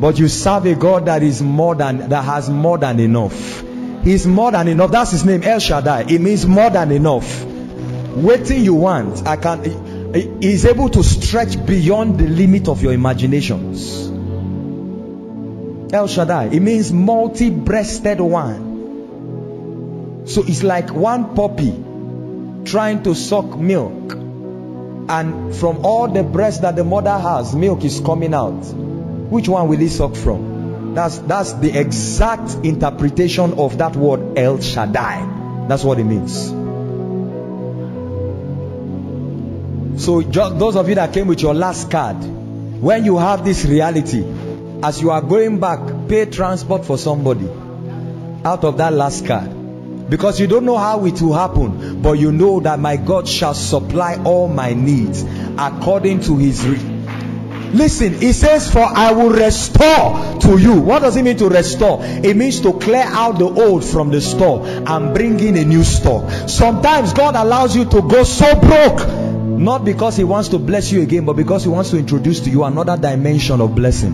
but you serve a God that is more than that has more than enough. He's more than enough. That's his name, El Shaddai. It means more than enough. Waiting you want, I can. He's able to stretch beyond the limit of your imaginations. El Shaddai. It means multi-breasted one. So it's like one puppy trying to suck milk. And from all the breasts that the mother has, milk is coming out. Which one will he suck from? That's that's the exact interpretation of that word El Shaddai. That's what it means. So just those of you that came with your last card, when you have this reality, as you are going back, pay transport for somebody out of that last card. Because you don't know how it will happen, but you know that my God shall supply all my needs according to his riches. Listen, he says, For I will restore to you. What does it mean to restore? It means to clear out the old from the store and bring in a new store. Sometimes God allows you to go so broke, not because He wants to bless you again, but because He wants to introduce to you another dimension of blessing.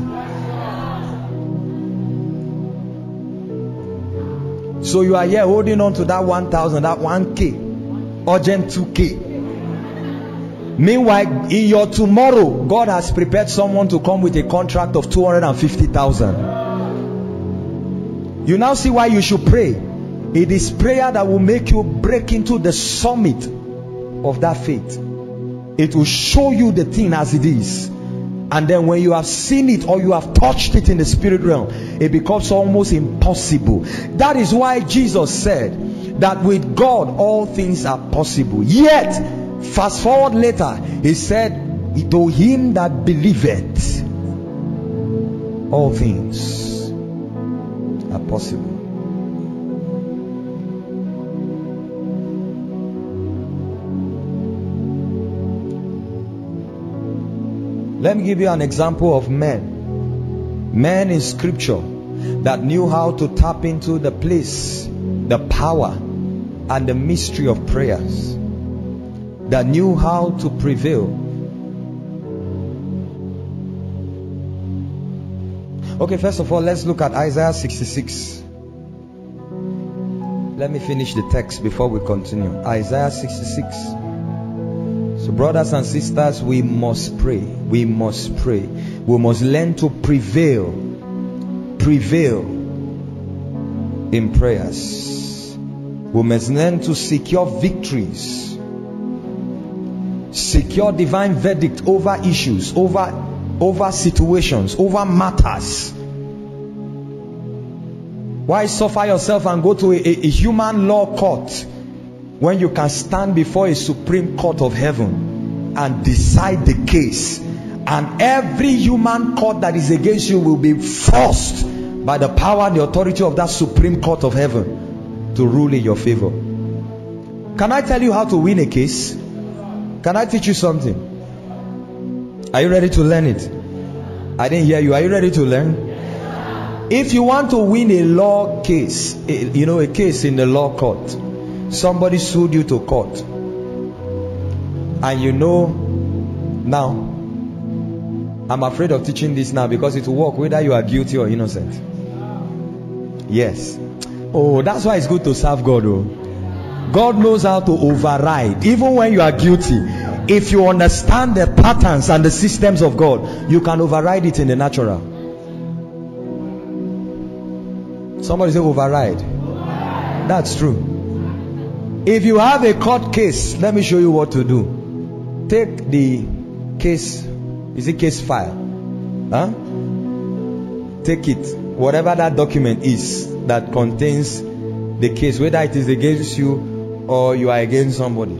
So you are here holding on to that 1000, that 1k, urgent 2k. Meanwhile, in your tomorrow, God has prepared someone to come with a contract of 250,000. You now see why you should pray. It is prayer that will make you break into the summit of that faith. It will show you the thing as it is. And then when you have seen it or you have touched it in the spirit realm, it becomes almost impossible. That is why Jesus said that with God all things are possible. Yet, fast forward later, he said, To him that believeth, all things are possible. Let me give you an example of men. Men in scripture that knew how to tap into the place, the power, and the mystery of prayers. That knew how to prevail. Okay, first of all, let's look at Isaiah 66. Let me finish the text before we continue. Isaiah 66. So, brothers and sisters, we must pray. We must pray. We must learn to prevail. Prevail in prayers. We must learn to secure victories. Secure divine verdict over issues, over over situations, over matters. Why suffer yourself and go to a, a, a human law court when you can stand before a supreme court of heaven and decide the case and every human court that is against you will be forced by the power and the authority of that supreme court of heaven to rule in your favor. Can i tell you how to win a case? Can i teach you something? Are you ready to learn it? I didn't hear you. Are you ready to learn? If you want to win a law case you know a case in the law court somebody sued you to court. And you know now i'm afraid of teaching this now because it will work whether you are guilty or innocent. Yes oh that's why it's good to serve god oh. God knows how to override. Even when you are guilty if you understand the patterns and the systems of god you can override it in the natural. Somebody say override. That's true. If you have a court case let me show you what to do. Take the case is it case file? Huh? Take it whatever that document is that contains the case whether it is against you or you are against somebody.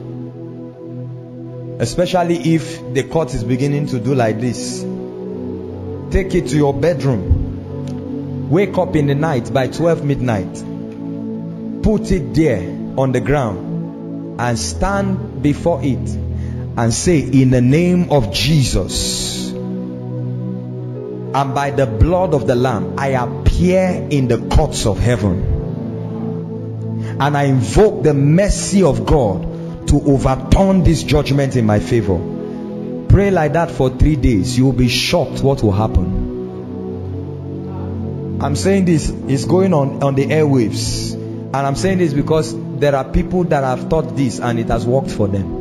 Especially if the court is beginning to do like this. Take it to your bedroom. Wake up in the night by 12 midnight. Put it there on the ground and stand before it and say, In the name of Jesus and by the blood of the Lamb, I appear in the courts of heaven and I invoke the mercy of God to overturn this judgment in my favor. Pray like that for three days. You will be shocked what will happen. I'm saying this is going on on the airwaves, and I'm saying this because there are people that have taught this and it has worked for them.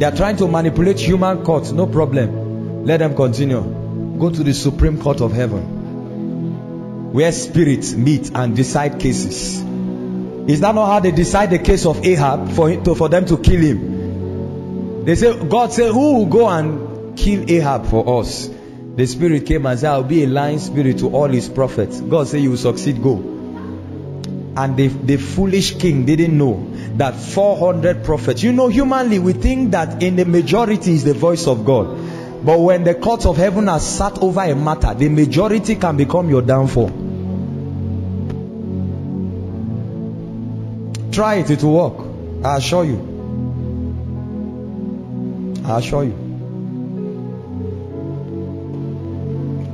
They are trying to manipulate human courts, no problem. Let them continue. Go to the Supreme Court of Heaven where spirits meet and decide cases. Is that not how they decide the case of Ahab for him to, for them to kill him? They say God said, "Who will go and kill Ahab for us?" The spirit came and said, "I'll be a lying spirit to all his prophets." God said, "You will succeed. Go." And the, the foolish king didn't know that 400 prophets. You know, humanly, we think that in the majority is the voice of God. But when the courts of heaven are sat over a matter, the majority can become your downfall. Try it, it will work. I assure you. I assure you.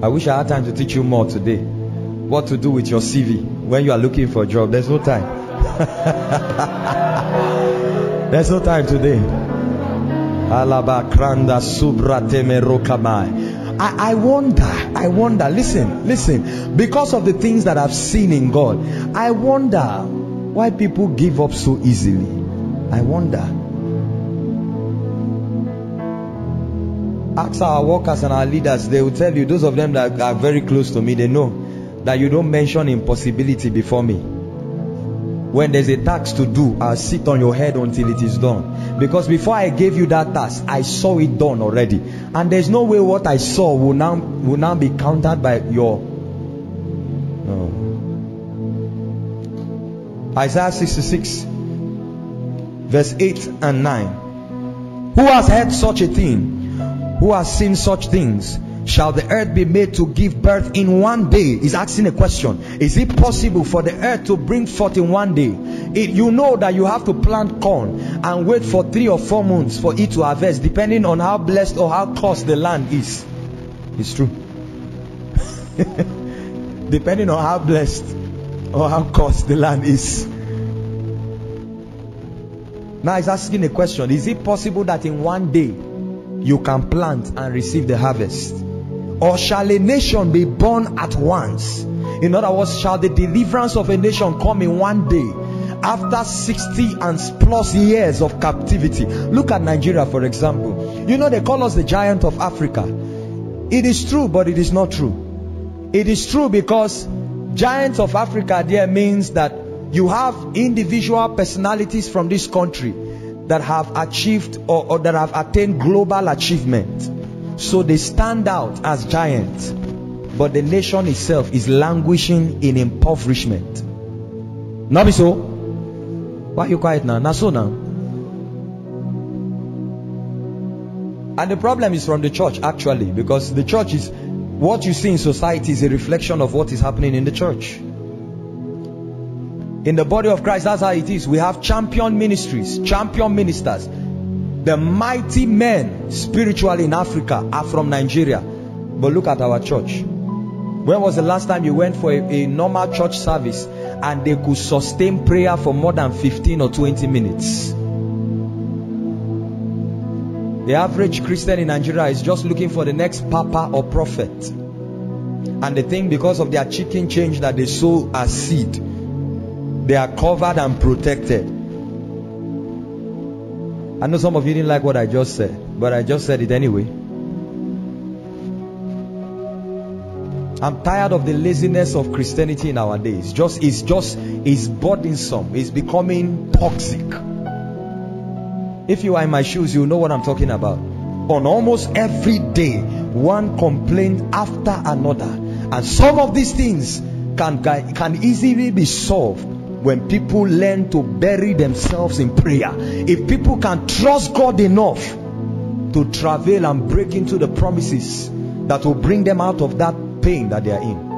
I wish I had time to teach you more today. What to do with your CV when you are looking for a job. There's no time. (laughs) There's no time today. Alabakranda subra. I, I wonder, I wonder, listen, listen, because of the things that I've seen in God, I wonder why people give up so easily. I wonder. Ask our workers and our leaders, they will tell you, those of them that are very close to me, they know that you don't mention impossibility before me. When there's a task to do, I'll sit on your head until it is done. Because before I gave you that task, I saw it done already. And there's no way what I saw will now will now be countered by your. Isaiah 66 verse 8 and 9. Who has heard such a thing? Who has seen such things? Shall the earth be made to give birth in one day? He's asking a question. Is it possible for the earth to bring forth in one day? It, you know that you have to plant corn and wait for three or four months for it to harvest, depending on how blessed or how cursed the land is. It's true. (laughs) depending on how blessed or how cursed the land is. Now he's asking a question Is it possible that in one day you can plant and receive the harvest? Or shall a nation be born at once? In other words, shall the deliverance of a nation come in one day after 60 and plus years of captivity? Look at Nigeria, for example. You know, they call us the giant of Africa. It is true, but it is not true. It is true because giant of Africa there means that you have individual personalities from this country that have achieved or, or that have attained global achievement. So they stand out as giants, but the nation itself is languishing in impoverishment. Not be so? Why are you quiet now? Not so now. And the problem is from the church actually, because the church is what you see in society is a reflection of what is happening in the church. In the body of Christ, that's how it is. We have champion ministries, champion ministers. The mighty men spiritually in Africa are from Nigeria. But look at our church. When was the last time you went for a, a, normal church service and they could sustain prayer for more than 15 or 20 minutes? The average Christian in Nigeria is just looking for the next papa or prophet. And they think because of their chicken change that they sow as seed, they are covered and protected. I know some of you didn't like what I just said, but I just said it anyway. I'm tired of the laziness of Christianity nowadays. Just it's just it's burdensome. It's becoming toxic. If you are in my shoes, you know what I'm talking about. On almost every day, one complaint after another, and some of these things can can easily be solved when people learn to bury themselves in prayer. If people can trust God enough to travail and break into the promises that will bring them out of that pain that they are in.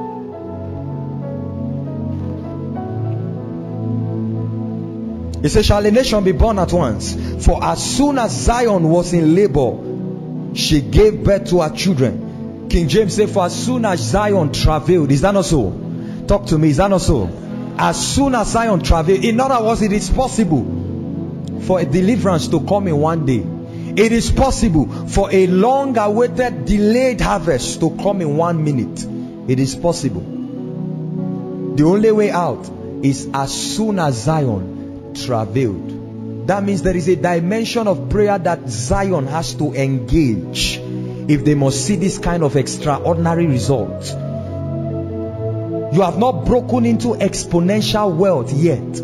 He says, Shall a nation be born at once? For as soon as Zion was in labor, she gave birth to her children. King James said, For as soon as Zion travailed, is that not so? Talk to me, is that not so? As soon as Zion travailed, in other words, it is possible for a deliverance to come in one day. It is possible for a long awaited, delayed harvest to come in one minute. It is possible. The only way out is as soon as Zion travailed. That means there is a dimension of prayer that Zion has to engage if they must see this kind of extraordinary result. You have not broken into exponential wealth yet.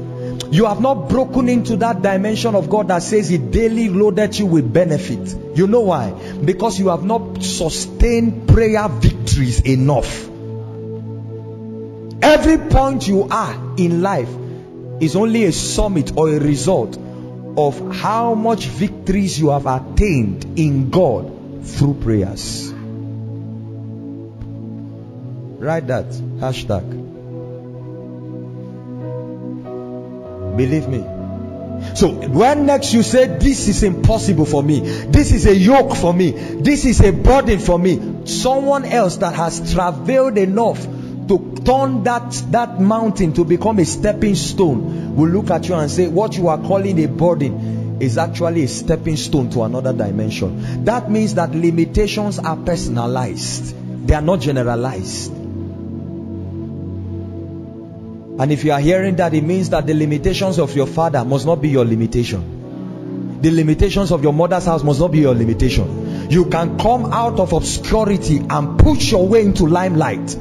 You have not broken into that dimension of God that says He daily loaded you with benefit. You know why? Because you have not sustained prayer victories enough. Every point you are in life is only a summit or a result of how much victories you have attained in God through prayers. Write that hashtag. Believe me. So when next you say this is impossible for me, this is a yoke for me, this is a burden for me, someone else that has travailed enough to turn that that mountain to become a stepping stone will look at you and say what you are calling a burden is actually a stepping stone to another dimension. That means that limitations are personalized. They are not generalized. And if you are hearing that, it means that the limitations of your father must not be your limitation. The limitations of your mother's house must not be your limitation. You can come out of obscurity and push your way into limelight.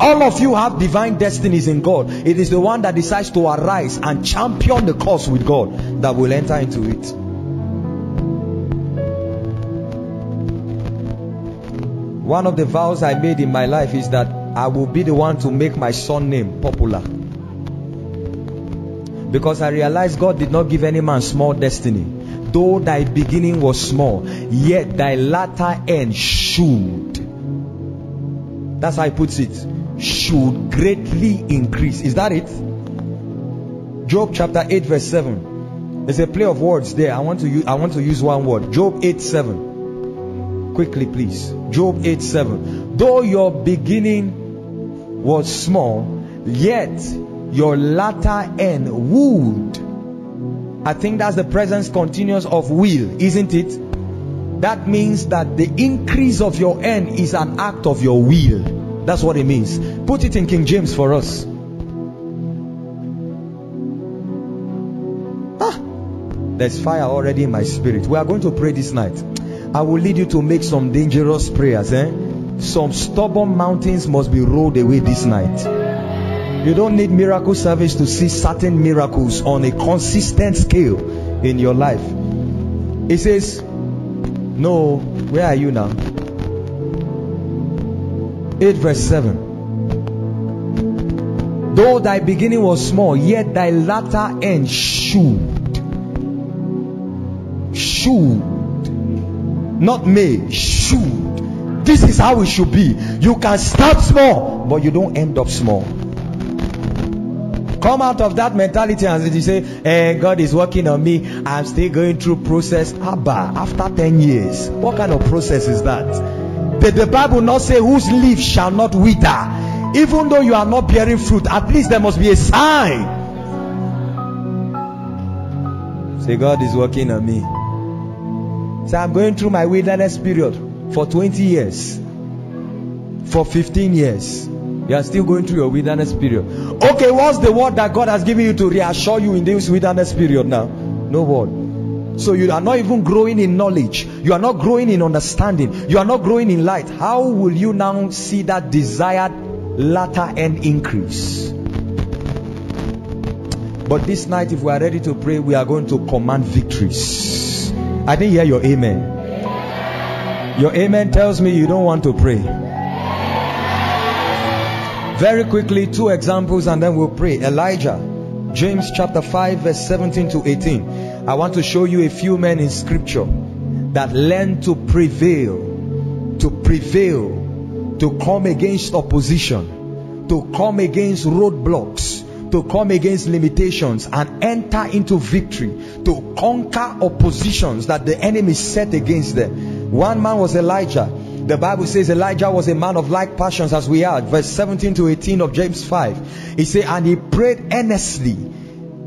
All of you have divine destinies in God. It is the one that decides to arise and champion the cause with God that will enter into it. One of the vows I made in my life is that I will be the one to make my son name popular. Because I realized God did not give any man small destiny. Though thy beginning was small, yet thy latter end should. That's how he puts it. Should greatly increase. Is that it? Job chapter 8, verse 7. There's a play of words there. I want to use I want to use one word. Job 8 7. Quickly, please. Job 8 7. Though your beginning was small, yet your latter end would. I think that's the presence continuous of will, isn't it? That means that the increase of your end is an act of your will. That's what it means. Put it in King James for us. Ah, there's fire already in my spirit. We are going to pray this night. I will lead you to make some dangerous prayers. Eh? Some stubborn mountains must be rolled away this night. You don't need miracle service to see certain miracles on a consistent scale in your life. It says, No, where are you now? 8 verse 7. Though thy beginning was small, yet thy latter end should. Should. Not may, should. This is how it should be. You can start small, but you don't end up small. Come out of that mentality and you say, eh, God is working on me. I'm still going through process. Abba, after 10 years. What kind of process is that? Did the Bible not say whose leaf shall not wither? Even though you are not bearing fruit, at least there must be a sign. Say, God is working on me. Say, I'm going through my wilderness period for 20 years, for 15 years. You are still going through your wilderness period. Okay, what's the word that God has given you to reassure you in this wilderness period now? No word. So you are not even growing in knowledge. You are not growing in understanding. You are not growing in light. How will you now see that desired latter end increase? But this night, if we are ready to pray, we are going to command victories. I didn't hear your amen. Your amen tells me you don't want to pray. Very quickly, two examples and then we'll pray. Elijah, James chapter 5, verse 17 to 18. I want to show you a few men in scripture that learn to prevail, to prevail, to come against opposition, to come against roadblocks, to come against limitations and enter into victory, to conquer oppositions that the enemy set against them. One man was Elijah. The Bible says Elijah was a man of like passions as we are. Verse 17 to 18 of James 5. He said, and he prayed earnestly,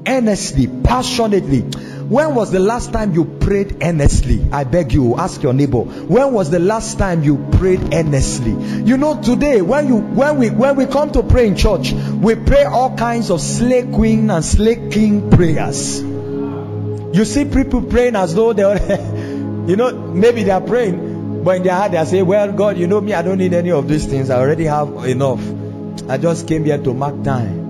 earnestly, passionately. When was the last time you prayed earnestly? I beg you, ask your neighbor. When was the last time you prayed earnestly? You know, today when you when we when we come to pray in church, we pray all kinds of slay queen and slay king prayers. You see people praying as though they are, (laughs) you know, maybe they are praying, but in their heart they saying, Well, God, you know me, I don't need any of these things. I already have enough. I just came here to mark time.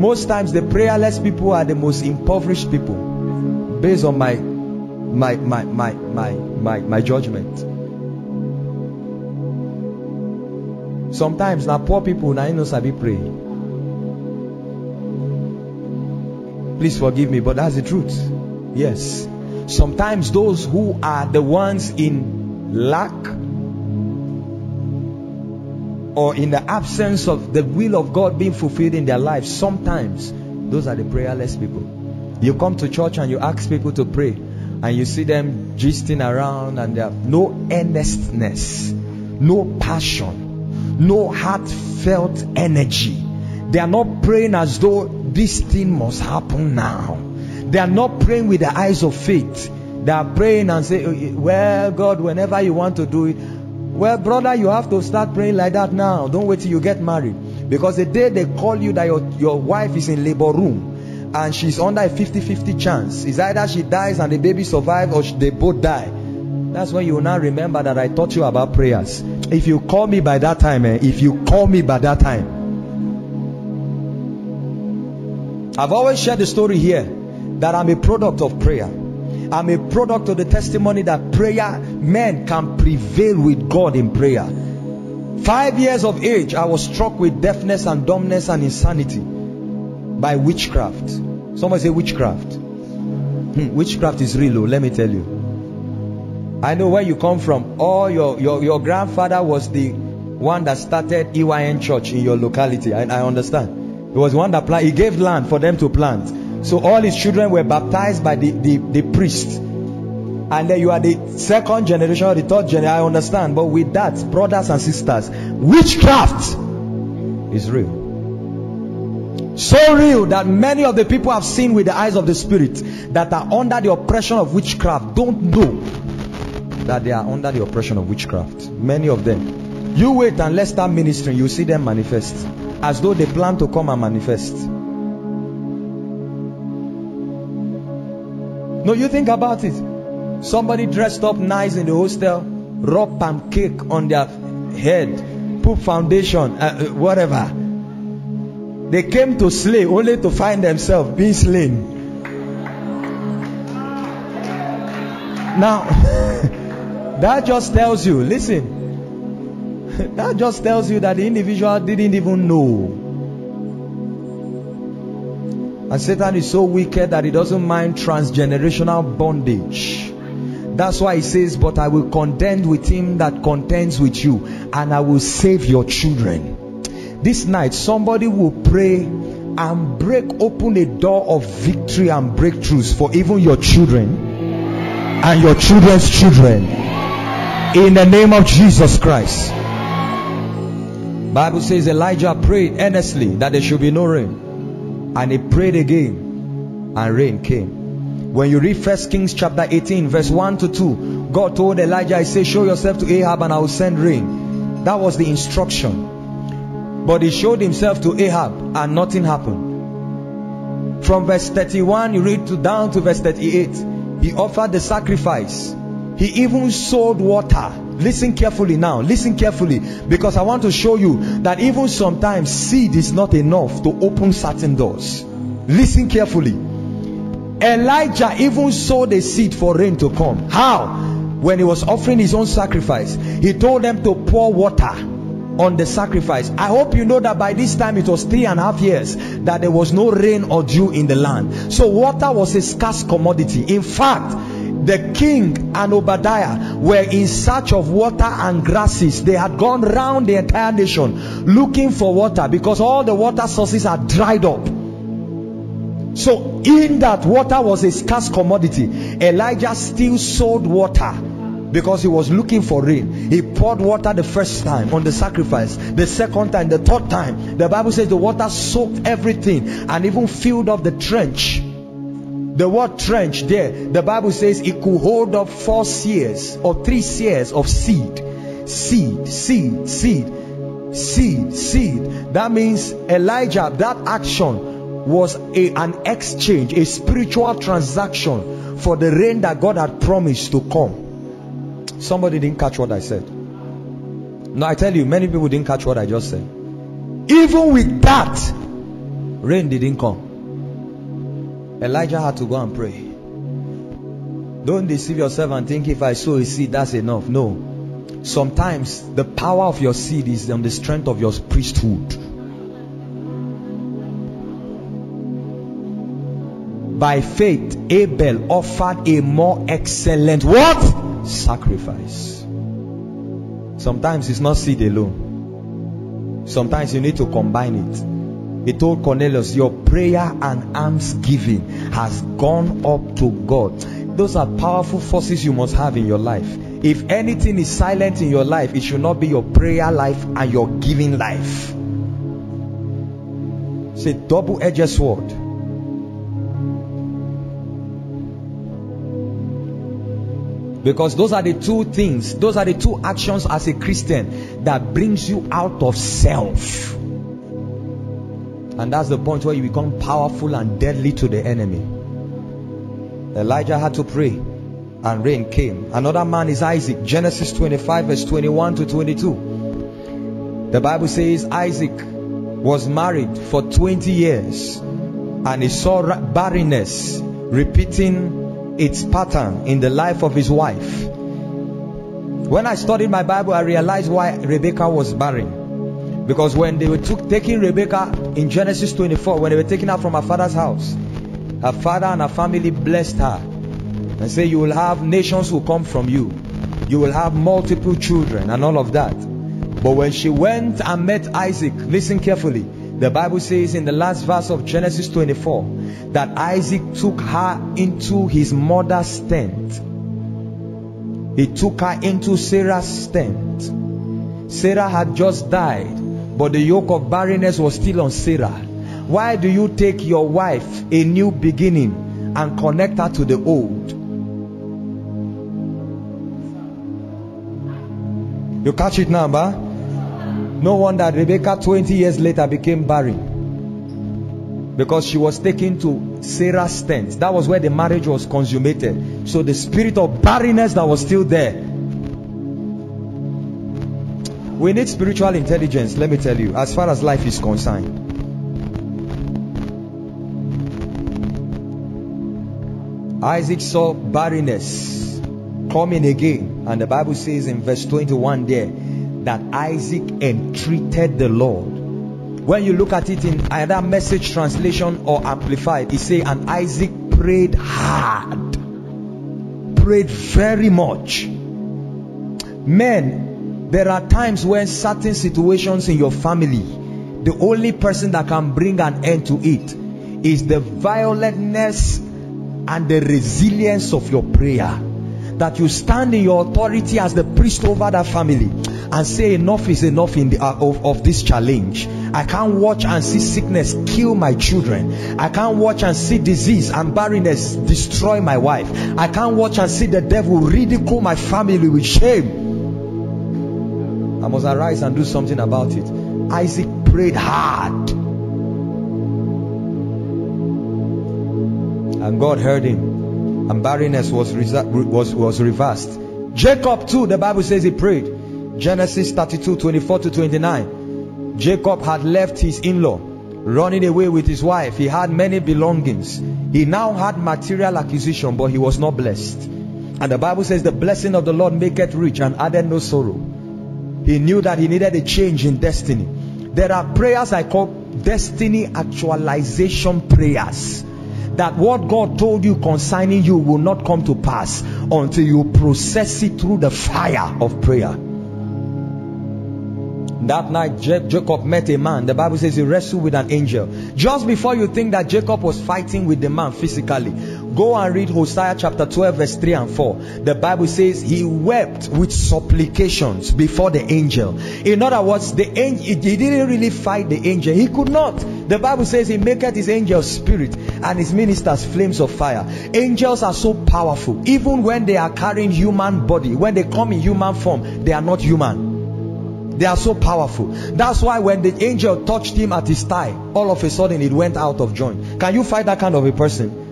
Most times the prayerless people are the most impoverished people based on my my my my my my, my judgment. Sometimes now poor people now know sabi pray. Please forgive me, but that's the truth. Yes. Sometimes those who are the ones in lack or in the absence of the will of God being fulfilled in their lives, sometimes those are the prayerless people. You come to church and you ask people to pray, and you see them gisting around, and they have no earnestness, no passion, no heartfelt energy. They are not praying as though this thing must happen now. They are not praying with the eyes of faith. They are praying and say, Well, God, whenever you want to do it, well, brother, you have to start praying like that now. Don't wait till you get married. Because the day they call you that your, your wife is in labor room and she's under a 50-50 chance, is either she dies and the baby survives or they both die. That's when you will now remember that I taught you about prayers. If you call me by that time, eh, if you call me by that time, I've always shared the story here that I'm a product of prayer. I'm a product of the testimony that prayer, men can prevail with God in prayer. Five years of age, I was struck with deafness and dumbness and insanity by witchcraft. Somebody say witchcraft. Hmm, witchcraft is real, oh, let me tell you. I know where you come from. Oh, your, your, your grandfather was the one that started EYN church in your locality. I, I understand. He was one that planted, he gave land for them to plant. So all his children were baptized by the, the, the priest. And then you are the second generation or the third generation. I understand. But with that, brothers and sisters, witchcraft is real. So real that many of the people have seen with the eyes of the spirit that are under the oppression of witchcraft don't know that they are under the oppression of witchcraft. Many of them. You wait and let's start ministering. You see them manifest as though they plan to come and manifest. No, you think about it. Somebody dressed up nice in the hostel, rub pancake on their head, put foundation, uh, uh, whatever. They came to slay only to find themselves being slain. Now, (laughs) that just tells you, listen, (laughs) that just tells you that the individual didn't even know and Satan is so wicked that he doesn't mind transgenerational bondage. That's why he says, But I will contend with him that contends with you, and I will save your children. This night, somebody will pray and break open a door of victory and breakthroughs for even your children and your children's children. In the name of Jesus Christ. Bible says Elijah prayed earnestly that there should be no rain. And he prayed again, and rain came. When you read First Kings chapter 18, verse 1 to 2, God told Elijah, He said, Show yourself to Ahab, and I will send rain. That was the instruction. But he showed himself to Ahab, and nothing happened. From verse 31, you read to down to verse 38. He offered the sacrifice. He even sold water. Listen carefully now. Listen carefully. Because I want to show you that even sometimes seed is not enough to open certain doors. Listen carefully. Elijah even sowed a seed for rain to come. How? When he was offering his own sacrifice, he told them to pour water on the sacrifice. I hope you know that by this time it was three and a half years that there was no rain or dew in the land. So water was a scarce commodity. In fact, the king and Obadiah were in search of water and grasses. They had gone round the entire nation looking for water because all the water sources are dried up. So, in that water was a scarce commodity, Elijah still sold water because he was looking for rain. He poured water the first time on the sacrifice, the second time, the third time. The Bible says the water soaked everything and even filled up the trench. The word trench there, the Bible says it could hold up four seers or three seers of seed. Seed, seed, seed, seed, seed. That means Elijah, that action was a, an exchange, a spiritual transaction for the rain that God had promised to come. Somebody didn't catch what I said. No, I tell you, many people didn't catch what I just said. Even with that, rain didn't come. Elijah had to go and pray. Don't deceive yourself and think if I sow a seed, that's enough. No. Sometimes the power of your seed is on the strength of your priesthood. By faith, Abel offered a more excellent what? Sacrifice. Sometimes it's not seed alone. Sometimes you need to combine it. He told Cornelius, Your prayer and alms giving has gone up to God. Those are powerful forces you must have in your life. If anything is silent in your life, it should not be your prayer life and your giving life. It's a double edged sword. Because those are the two things, those are the two actions as a Christian that brings you out of self. And that's the point where you become powerful and deadly to the enemy. Elijah had to pray and rain came. Another man is Isaac. Genesis 25 verse 21 to 22. The Bible says Isaac was married for 20 years and he saw barrenness repeating its pattern in the life of his wife. When I studied my Bible, I realized why Rebecca was barren. Because when they were took, taking Rebecca in Genesis 24, when they were taking her from her father's house, her father and her family blessed her and say you will have nations who come from you. You will have multiple children and all of that. But when she went and met Isaac, listen carefully. The Bible says in the last verse of Genesis 24 that Isaac took her into his mother's tent. He took her into Sarah's tent. Sarah had just died, but the yoke of barrenness was still on Sarah. Why do you take your wife a new beginning and connect her to the old? You catch it now, ba? No wonder Rebecca 20 years later became barren. Because she was taken to Sarah's tent. That was where the marriage was consummated. So the spirit of barrenness that was still there. We need spiritual intelligence, let me tell you, as far as life is concerned. Isaac saw barrenness coming again. And the Bible says in verse 21 there that Isaac entreated the Lord. When you look at it in either message translation or amplified, it say, and Isaac prayed hard, prayed very much. Men, there are times when certain situations in your family, the only person that can bring an end to it is the violentness and the resilience of your prayer. That you stand in your authority as the priest over that family and say enough is enough in the, uh, of, of this challenge. I can't watch and see sickness kill my children. I can't watch and see disease and barrenness destroy my wife. I can't watch and see the devil ridicule my family with shame i must arise and do something about it isaac prayed hard and god heard him and barrenness was, was, was reversed. Jacob too, the Bible says he prayed. Genesis 32, 24 to 29. Jacob had left his in-law, running away with his wife. He had many belongings. He now had material acquisition, but he was not blessed. And the Bible says the blessing of the Lord maketh rich and added no sorrow. He knew that he needed a change in destiny. There are prayers I call destiny actualization prayers that what God told you concerning you will not come to pass until you process it through the fire of prayer. That night, Jacob met a man. The Bible says he wrestled with an angel. Just before you think that Jacob was fighting with the man physically, go and read Hosea chapter 12, verse 3 and 4. The Bible says he wept with supplications before the angel. In other words, the angel, he didn't really fight the angel. He could not. The Bible says he maketh his angels spirit and his ministers flames of fire. Angels are so powerful. Even when they are carrying human body, when they come in human form, they are not human. They are so powerful. That's why when the angel touched him at his thigh, all of a sudden it went out of joint. Can you fight that kind of a person?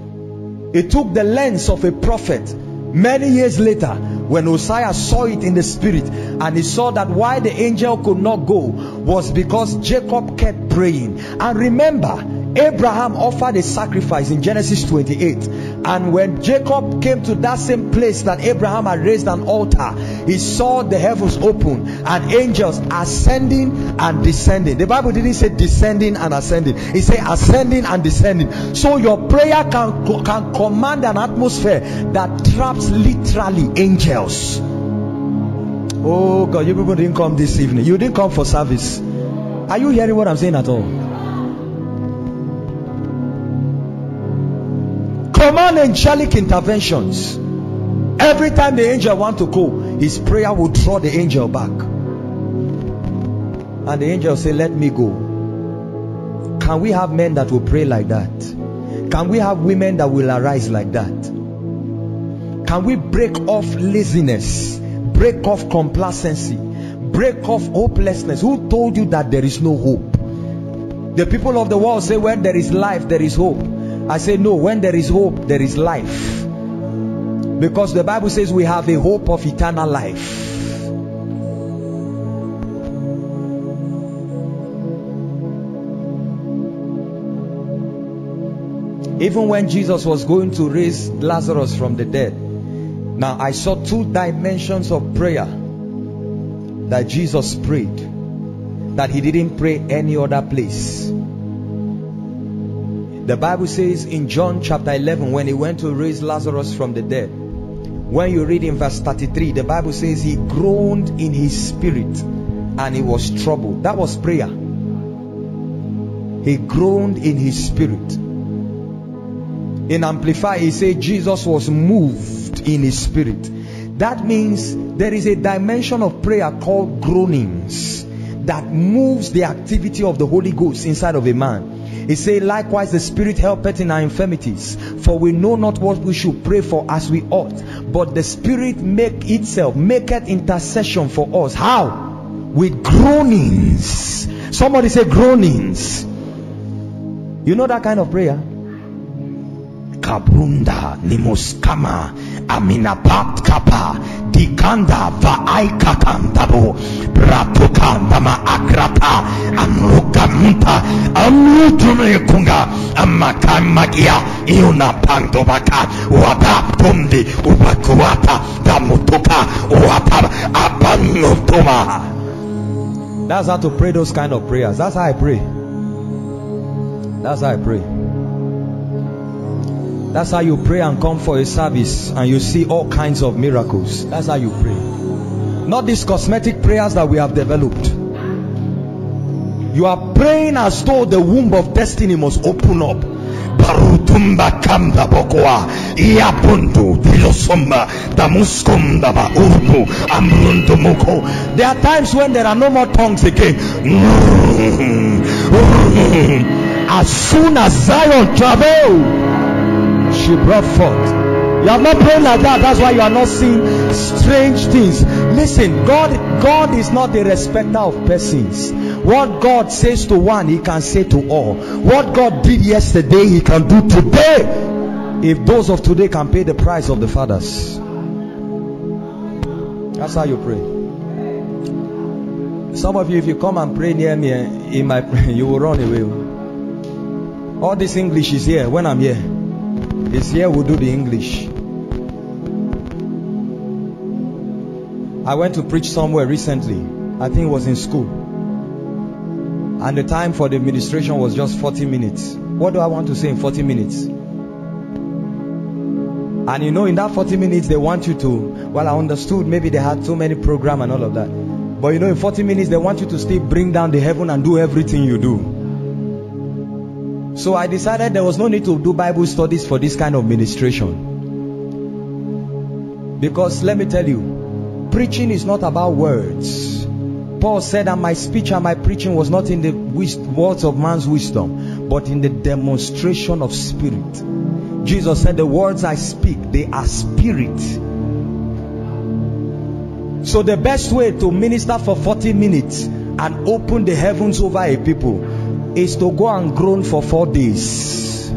It took the lens of a prophet many years later when Hosea saw it in the spirit and he saw that why the angel could not go was because Jacob kept praying. And remember, Abraham offered a sacrifice in Genesis 28. And when Jacob came to that same place that Abraham had raised an altar, he saw the heavens open and angels ascending and descending. The Bible didn't say descending and ascending, it said ascending and descending. So your prayer can, can command an atmosphere that traps literally angels. Oh God, you people didn't come this evening. You didn't come for service. Are you hearing what I'm saying at all? Command angelic interventions. Every time the angel want to go, his prayer will draw the angel back. And the angel say, let me go. Can we have men that will pray like that? Can we have women that will arise like that? Can we break off laziness? Break off complacency? Break off hopelessness? Who told you that there is no hope? The people of the world say, when there is life, there is hope. I say, no, when there is hope, there is life. Because the Bible says we have a hope of eternal life. Even when Jesus was going to raise Lazarus from the dead, now I saw two dimensions of prayer that Jesus prayed that he didn't pray any other place. The Bible says in John chapter 11, when he went to raise Lazarus from the dead, when you read in verse 33, the Bible says he groaned in his spirit and he was troubled. That was prayer. He groaned in his spirit. In Amplify, he said Jesus was moved in his spirit. That means there is a dimension of prayer called groanings that moves the activity of the Holy Ghost inside of a man. He said, likewise the Spirit helpeth in our infirmities, for we know not what we should pray for as we ought. But the Spirit make itself, maketh intercession for us. How? With groanings. Somebody say groanings. You know that kind of prayer? Kabrunda nimuskama aminapat kapa dikanda vaaikakandabo bratukandama akrapa amrukampa amrutumekunga amakamagia iunapandobaka wabaptumdi ubakuwapa damutuka wapa abanutuma That's how to pray those kind of prayers. That's how I pray. That's how I pray. That's how you pray and come for a service and you see all kinds of miracles. That's how you pray. Not these cosmetic prayers that we have developed. You are praying as though the womb of destiny must open up. there are times when there are no more tongues again (laughs) as soon as zion travail she brought forth. You are not praying like that. That's why you are not seeing strange things. Listen god god is not a respecter of persons. What god says to one he can say to all. What god did yesterday he can do today. If those of today can pay the price of the fathers. That's how you pray. Some of you if you come and pray near me eh, in my prayer, (laughs) you will run away. All this english is here when i'm here it's here we'll do the english I went to preach somewhere recently. I think it was in school. And the time for the administration was just 40 minutes. What do I want to say in 40 minutes? And you know, in that 40 minutes, they want you to. Well, I understood maybe they had too many program and all of that. But you know, in 40 minutes, they want you to still bring down the heaven and do everything you do. So I decided there was no need to do Bible studies for this kind of ministration. Because let me tell you, preaching is not about words. Paul said that my speech and my preaching was not in the words of man's wisdom, but in the demonstration of spirit. Jesus said, The words I speak, they are spirit. So the best way to minister for 40 minutes and open the heavens over a people is to go and groan for four days.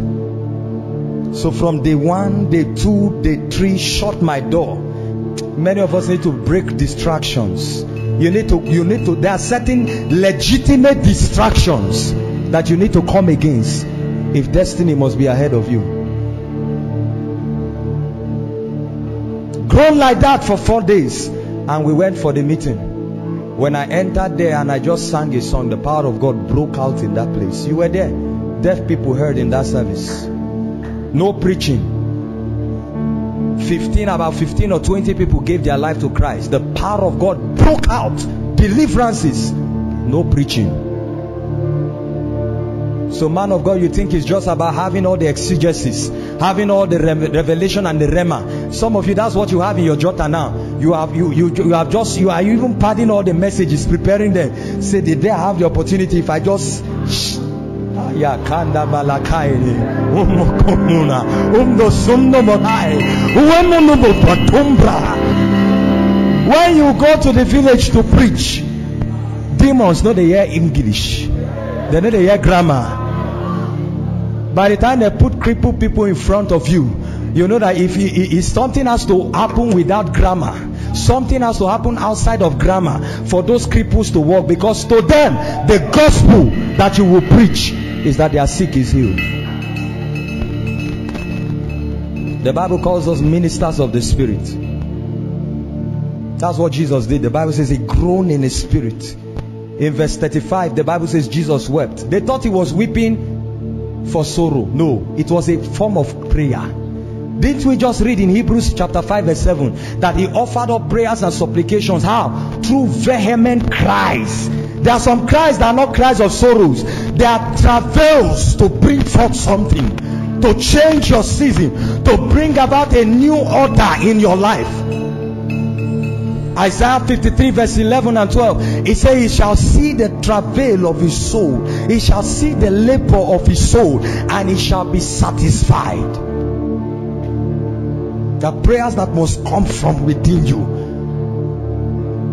So from day one, day two, day three, shut my door. Many of us need to break distractions. You need to, you need to, there are certain legitimate distractions that you need to come against if destiny must be ahead of you. Groan like that for four days, and we went for the meeting. When I entered there and I just sang a song, the power of God broke out in that place. You were there. Deaf people heard in that service. No preaching. 15, about 15 or 20 people gave their life to Christ. The power of God broke out. Deliverances. No preaching. So, man of God, you think it's just about having all the exegesis, having all the revelation and the rhema. Some of you, that's what you have in your jota now. You have you you you have just you are even padding all the messages, preparing them. Say, did they have the opportunity? If I just ya kanda balakaini umukomuna umdo sumno motai uemunu botatumbra when you go to the village to preach demons know they hear english they know they hear grammar by the time they put crippled people in front of you you know that if, if something has to happen without grammar something has to happen outside of grammar for those cripples to walk because to them the gospel that you will preach is that their sick is healed. The Bible calls us ministers of the Spirit. That's what Jesus did. The Bible says he groaned in his spirit. In verse 35, the Bible says Jesus wept. They thought he was weeping for sorrow. No, it was a form of prayer. Didn't we just read in Hebrews chapter 5 verse 7 that he offered up prayers and supplications? How? Through vehement cries. There are some cries that are not cries of sorrows. They are travails to bring forth something, to change your season, to bring about a new order in your life. Isaiah 53 verse 11 and 12 He says he shall see the travail of his soul he shall see the labor of his soul and he shall be satisfied the prayers that must come from within you.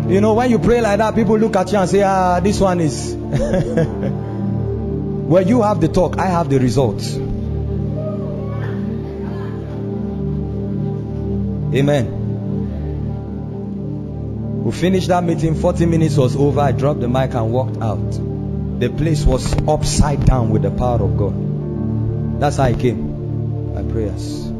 You know when you pray like that people look at you and say ah this one is (laughs) well you have the talk i have the results amen. We finished that meeting 40 minutes was over i dropped the mic and walked out. The place was upside down with the power of god. That's how i came. By prayers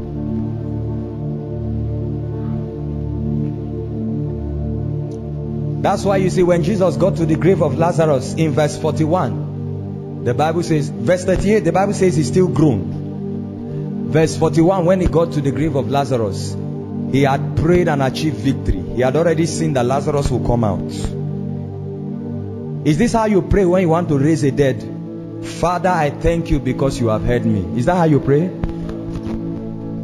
That's why you see when Jesus got to the grave of Lazarus in verse 41, the Bible says, verse 38, the Bible says he still groaned. Verse 41, when he got to the grave of Lazarus, he had prayed and achieved victory. He had already seen that Lazarus will come out. Is this how you pray when you want to raise a dead? Father, I thank you because you have heard me. Is that how you pray?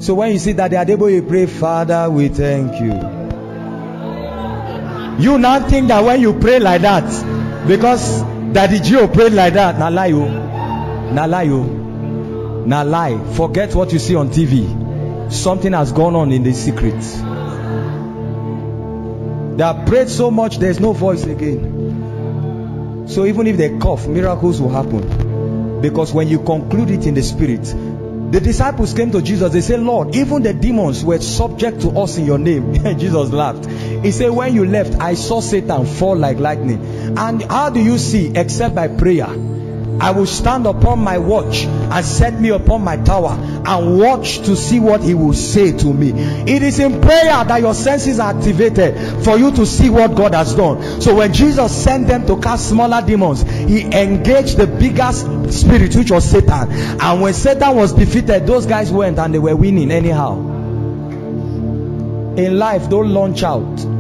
So when you see that they are able, you pray, Father, we thank you. You now think that when you pray like that, because Daddy G.O. prayed like that, na lie you, na lie you, na lie. Forget what you see on TV. Something has gone on in the secret. They have prayed so much, there is no voice again. So even if they cough, miracles will happen. Because when you conclude it in the spirit, the disciples came to Jesus. They said, Lord, even the demons were subject to us in your name. (laughs) Jesus laughed. He said, When you left, I saw Satan fall like lightning. And how do you see? Except by prayer. I will stand upon my watch and set me upon my tower and watch to see what he will say to me. It is in prayer that your senses are activated for you to see what God has done. So when Jesus sent them to cast smaller demons, he engaged the biggest spirit, which was Satan. And when Satan was defeated, those guys went and they were winning anyhow. In life, don't launch out.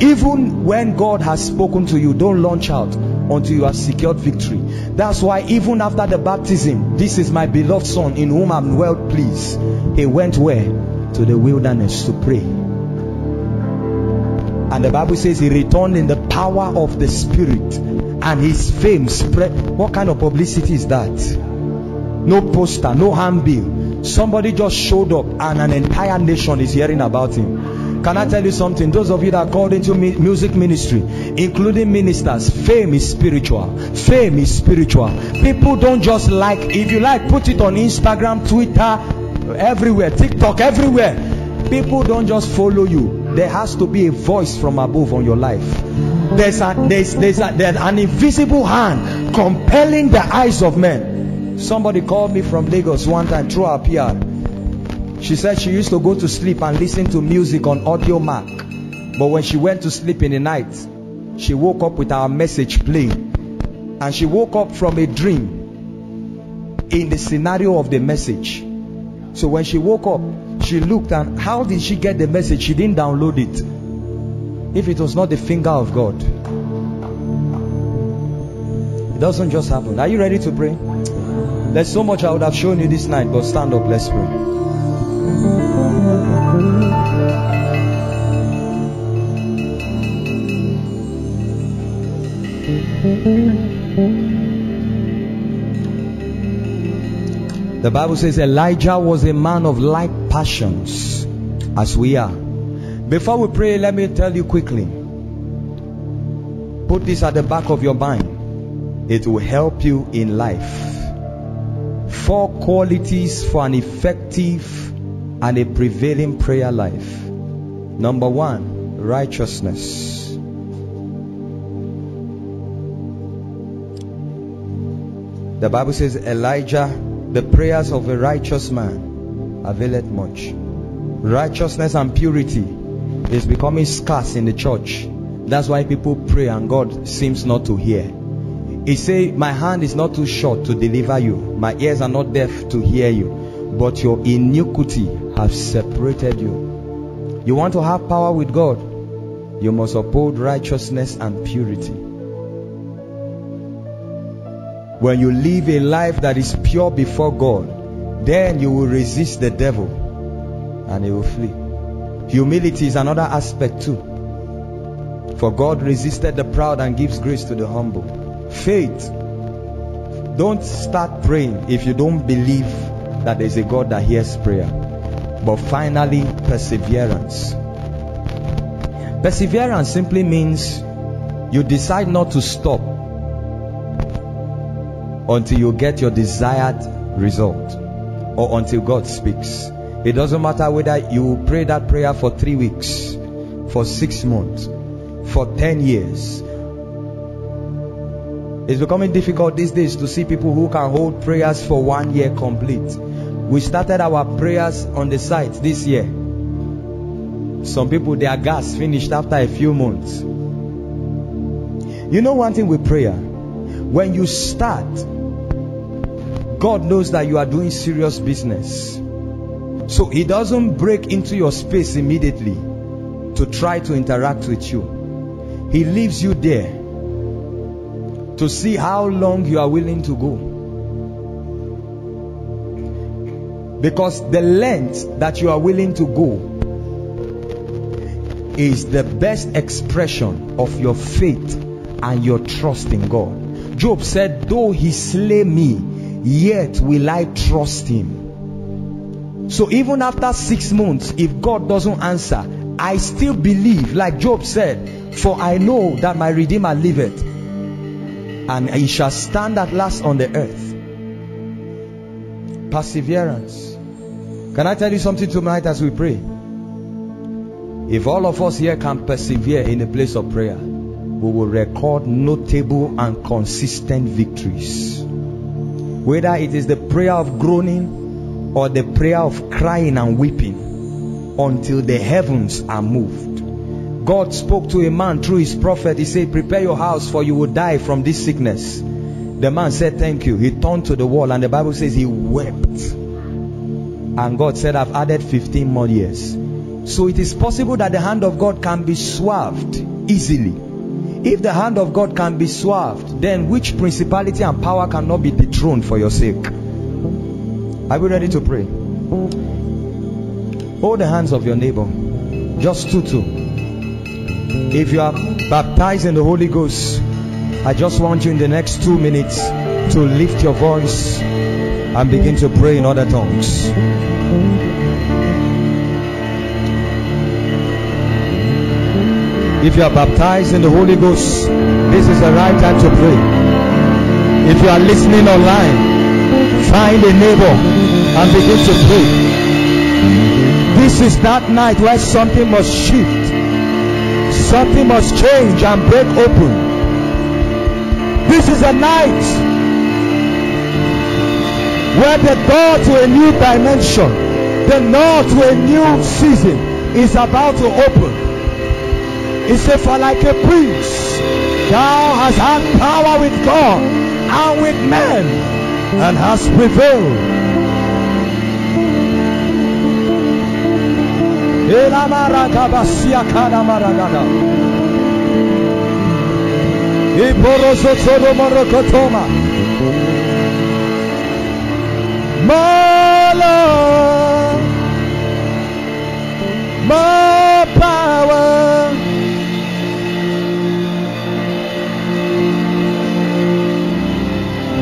Even when God has spoken to you, don't launch out until you have secured victory. That's why, even after the baptism, this is my beloved Son in whom I'm well pleased. He went where? To the wilderness to pray. And the Bible says he returned in the power of the Spirit, and his fame spread. What kind of publicity is that? No poster, no handbill. Somebody just showed up, and an entire nation is hearing about him. Can I tell you something? Those of you that are called into music ministry, including ministers, fame is spiritual. Fame is spiritual. People don't just like, if you like, put it on Instagram, Twitter, everywhere, TikTok, everywhere. People don't just follow you. There has to be a voice from above on your life. There's, a, there's, there's, a, there's an invisible hand compelling the eyes of men. Somebody called me from Lagos one time through our PR. She said she used to go to sleep and listen to music on Audiomack. But when she went to sleep in the night, she woke up with our message playing. And she woke up from a dream in the scenario of the message. So when she woke up, she looked and how did she get the message? She didn't download it. If it was not the finger of God, it doesn't just happen. Are you ready to pray? There's so much I would have shown you this night, but stand up, let's pray. The Bible says Elijah was a man of like passions as we are. Before we pray, let me tell you quickly. Put this at the back of your mind. It will help you in life. Four qualities for an effective and a prevailing prayer life. Number one, righteousness. The Bible says Elijah, the prayers of a righteous man availeth much. Righteousness and purity is becoming scarce in the church. That's why people pray and God seems not to hear. He say, My hand is not too short to deliver you. My ears are not deaf to hear you. But your iniquity has separated you. You want to have power with God? You must uphold righteousness and purity. When you live a life that is pure before God, then you will resist the devil and he will flee. Humility is another aspect too. For God resisted the proud and gives grace to the humble. Faith. Don't start praying if you don't believe that there's a God that hears prayer. But finally, perseverance. Perseverance simply means you decide not to stop until you get your desired result or until God speaks. It doesn't matter whether you pray that prayer for three weeks, for six months, for 10 years. It's becoming difficult these days to see people who can hold prayers for one year complete. We started our prayers on the site this year. Some people, their gas finished after a few months. You know one thing with prayer? When you start, God knows that you are doing serious business. So He doesn't break into your space immediately to try to interact with you. He leaves you there to see how long you are willing to go. Because the length that you are willing to go is the best expression of your faith and your trust in God. Job said, Though he slay me, yet will I trust him. So even after six months, if God doesn't answer, I still believe, like Job said, For I know that my Redeemer liveth, and he shall stand at last on the earth. Perseverance. Can I tell you something tonight as we pray? If all of us here can persevere in a place of prayer, we will record notable and consistent victories. Whether it is the prayer of groaning or the prayer of crying and weeping until the heavens are moved. God spoke to a man through his prophet. He said, Prepare your house, for you will die from this sickness. The man said, Thank you. He turned to the wall, and the Bible says he wept. And God said, I've added 15 more years. So it is possible that the hand of God can be swerved easily. If the hand of God can be swerved, then which principality and power cannot be dethroned for your sake? Are we ready to pray? Hold the hands of your neighbor. Just two, two. If you are baptized in the Holy Ghost, I just want you in the next two minutes to lift your voice and begin to pray in other tongues. If you are baptized in the Holy Ghost, this is the right time to pray. If you are listening online, find a neighbor and begin to pray. This is that night where something must shift, something must change and break open. This is a night where the door to a new dimension, the door to a new season is about to open. He said, For like a prince, thou hast had power with God and with men, and hast prevailed. Power.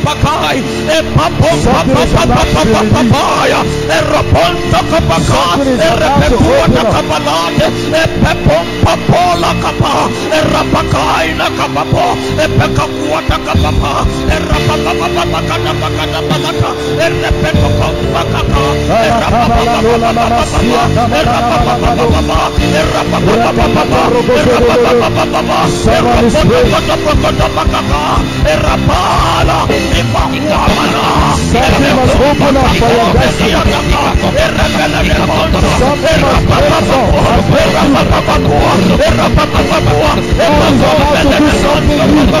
Pakai, a Papo Papaya, a Raponta Ipakuamana. Something must open up for your destiny. Something must break forth and break through. God is about to do something new.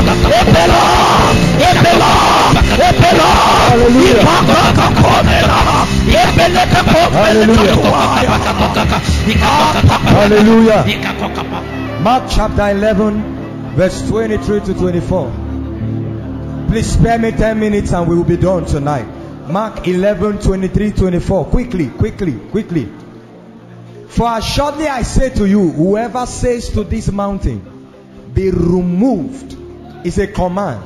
Is communicated that way. Hallelujah. Mark chapter 11, verse 23 to 24. Please spare me 10 minutes and we will be done tonight. Mark 11, 23, 24. Quickly, quickly, quickly. For assuredly I say to you, whoever says to this mountain, be removed, is a command,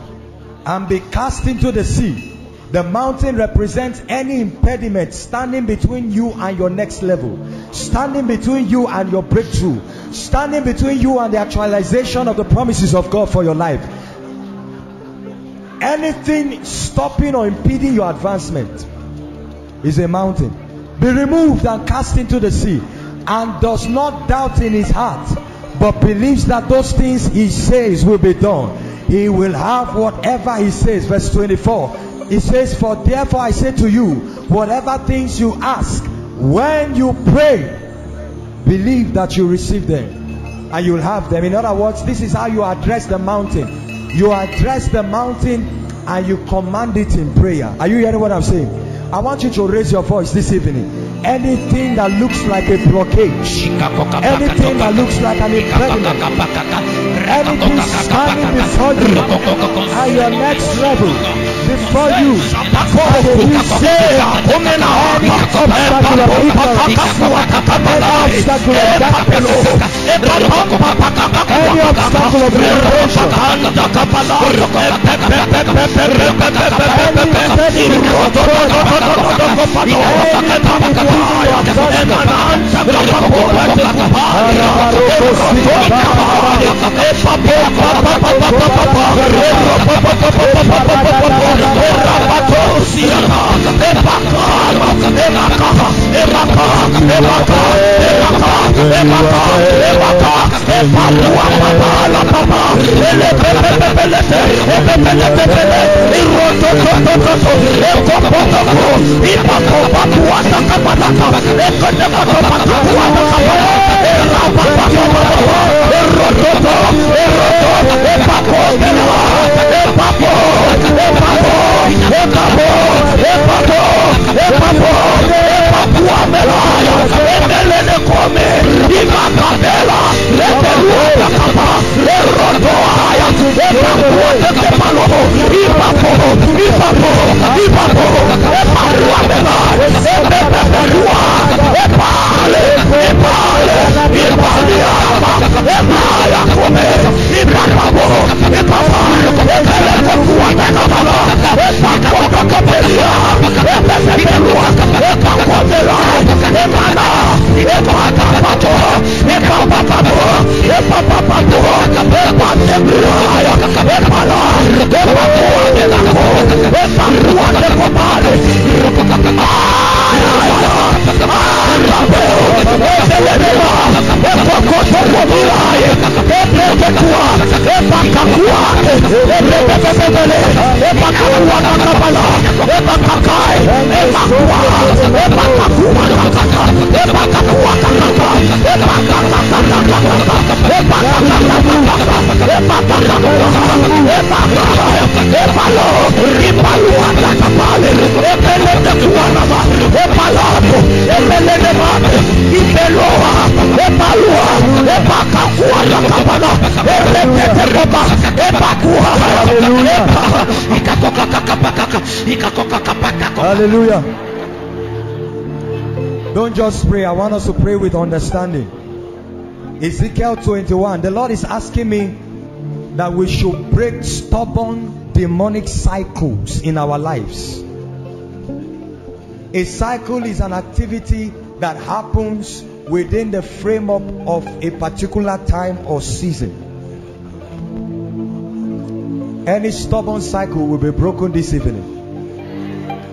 and be cast into the sea. The mountain represents any impediment standing between you and your next level, standing between you and your breakthrough, standing between you and the actualization of the promises of God for your life. Anything stopping or impeding your advancement is a mountain. Be removed and cast into the sea, and does not doubt in his heart, but believes that those things he says will be done. He will have whatever he says. Verse 24. He says, For therefore I say to you, whatever things you ask, when you pray, believe that you receive them and you'll have them. In other words, this is how you address the mountain. You address the mountain and you command it in prayer. Are you hearing what I'm saying? I want you to raise your voice this evening. Anything that looks like a blockage, anything that looks like an impediment, anything standing before you. At your next level, before you, and you say, any obstacle of ignorance, any obstacle of darkness, any obstacle of Papa, Epapo, epapo, epapo epapo epapo epapo epapua melaya emelele kome imapabela lepeluola kapa lerodoaya epapua tekepalomo ipapo ipapo ipapo epalua melaya epepeperua Epale, Epale, Epalia, Epaya, Kome, Ipakabo, Epapa, Epelekwatakabala, Epakotakapelia, Epepeperua, Epakotela, Epana, Epakapato, Epapapabo, Epapapato, Epatemlia, Epala, Epakuatenako, Epakuatekopale, Ah! Oh, Epokotopomilaye, Epepekua, Epakakua, Epepepepele, Epakawa Kakabala, Epakakai, Epakua, Epakakua Kakata, Epakakua Kakata, Epakakakakakakata, Epakakakakakata, Epakakakakakata, Epalo, Ipalua Kakapale, Epelekekua Nama, Epalako, Epelekemate, Ipeloa, Epalo, Hallelujah. Don't just pray. I want us to pray with understanding. Ezekiel 21. The Lord is asking me that we should break stubborn demonic cycles in our lives. A cycle is an activity that happens within the frame up of a particular time or season. Any stubborn cycle will be broken this evening.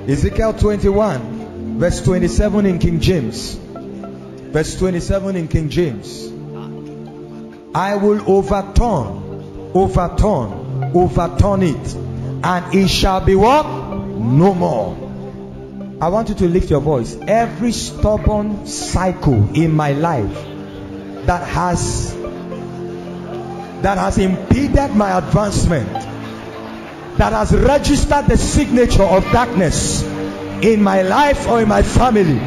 Ezekiel 21, verse 27 in King James. Verse 27 in King James. I will overturn, overturn, overturn it, and it shall be what? No more. I want you to lift your voice. Every stubborn cycle in my life that has that has impeded my advancement that has registered the signature of darkness in my life or in my family.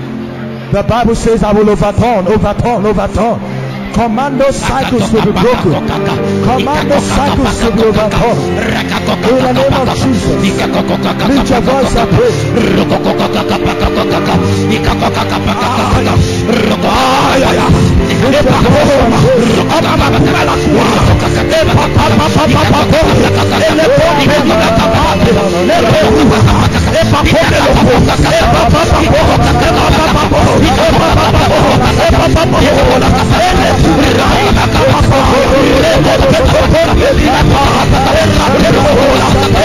The Bible says, I will overturn, overturn, overturn. Command those cycles to be broken. Command those cycles to be overturned. In the name of Jesus. Lift your voice and pray. Lift your voice and pray. Thank you.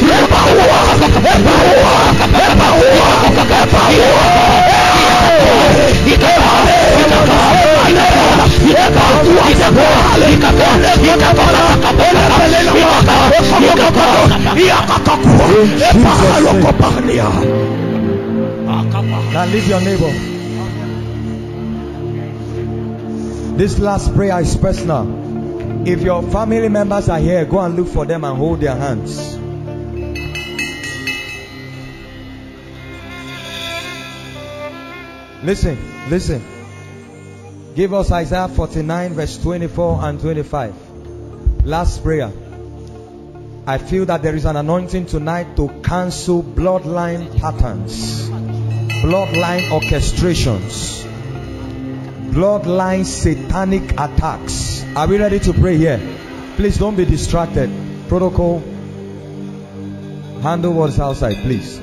Yeah! Now leave your neighbor. This last prayer is personal. If your family members are here, go and look for them and hold their hands. Listen, listen. Give us Isaiah 49, verse 24 and 25. Last prayer. I feel that there is an anointing tonight to cancel bloodline patterns, bloodline orchestrations, bloodline satanic attacks. Are we ready to pray here? Please don't be distracted. Protocol. Handle what's outside, please.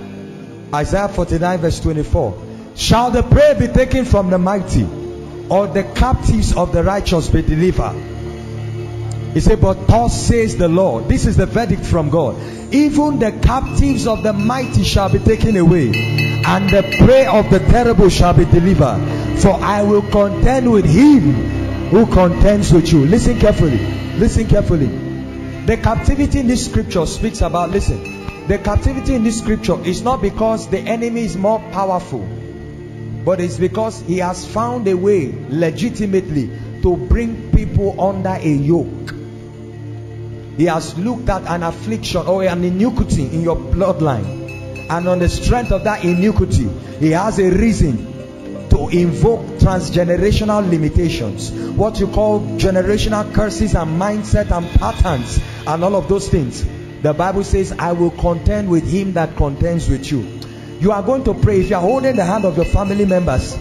Isaiah 49, verse 24. Shall the prey be taken from the mighty, or the captives of the righteous be delivered? He said, But thus says the Lord, this is the verdict from God. Even the captives of the mighty shall be taken away, and the prey of the terrible shall be delivered. For I will contend with him who contends with you. Listen carefully. Listen carefully. The captivity in this scripture speaks about, listen, the captivity in this scripture is not because the enemy is more powerful, but it's because he has found a way legitimately to bring people under a yoke. He has looked at an affliction or an iniquity in your bloodline, and on the strength of that iniquity, he has a reason to invoke transgenerational limitations, what you call generational curses and mindset and patterns, and all of those things. The Bible says, I will contend with him that contends with you. You are going to pray. If you are holding the hand of your family members,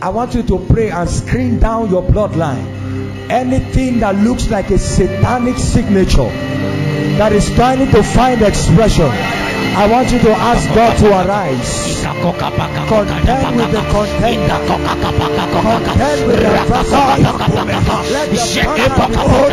I want you to pray and screen down your bloodline. Anything that looks like a satanic signature that is trying to find expression. I want you to ask God to arise. Contend with the contender. Contend with the adversary. Let the Shaka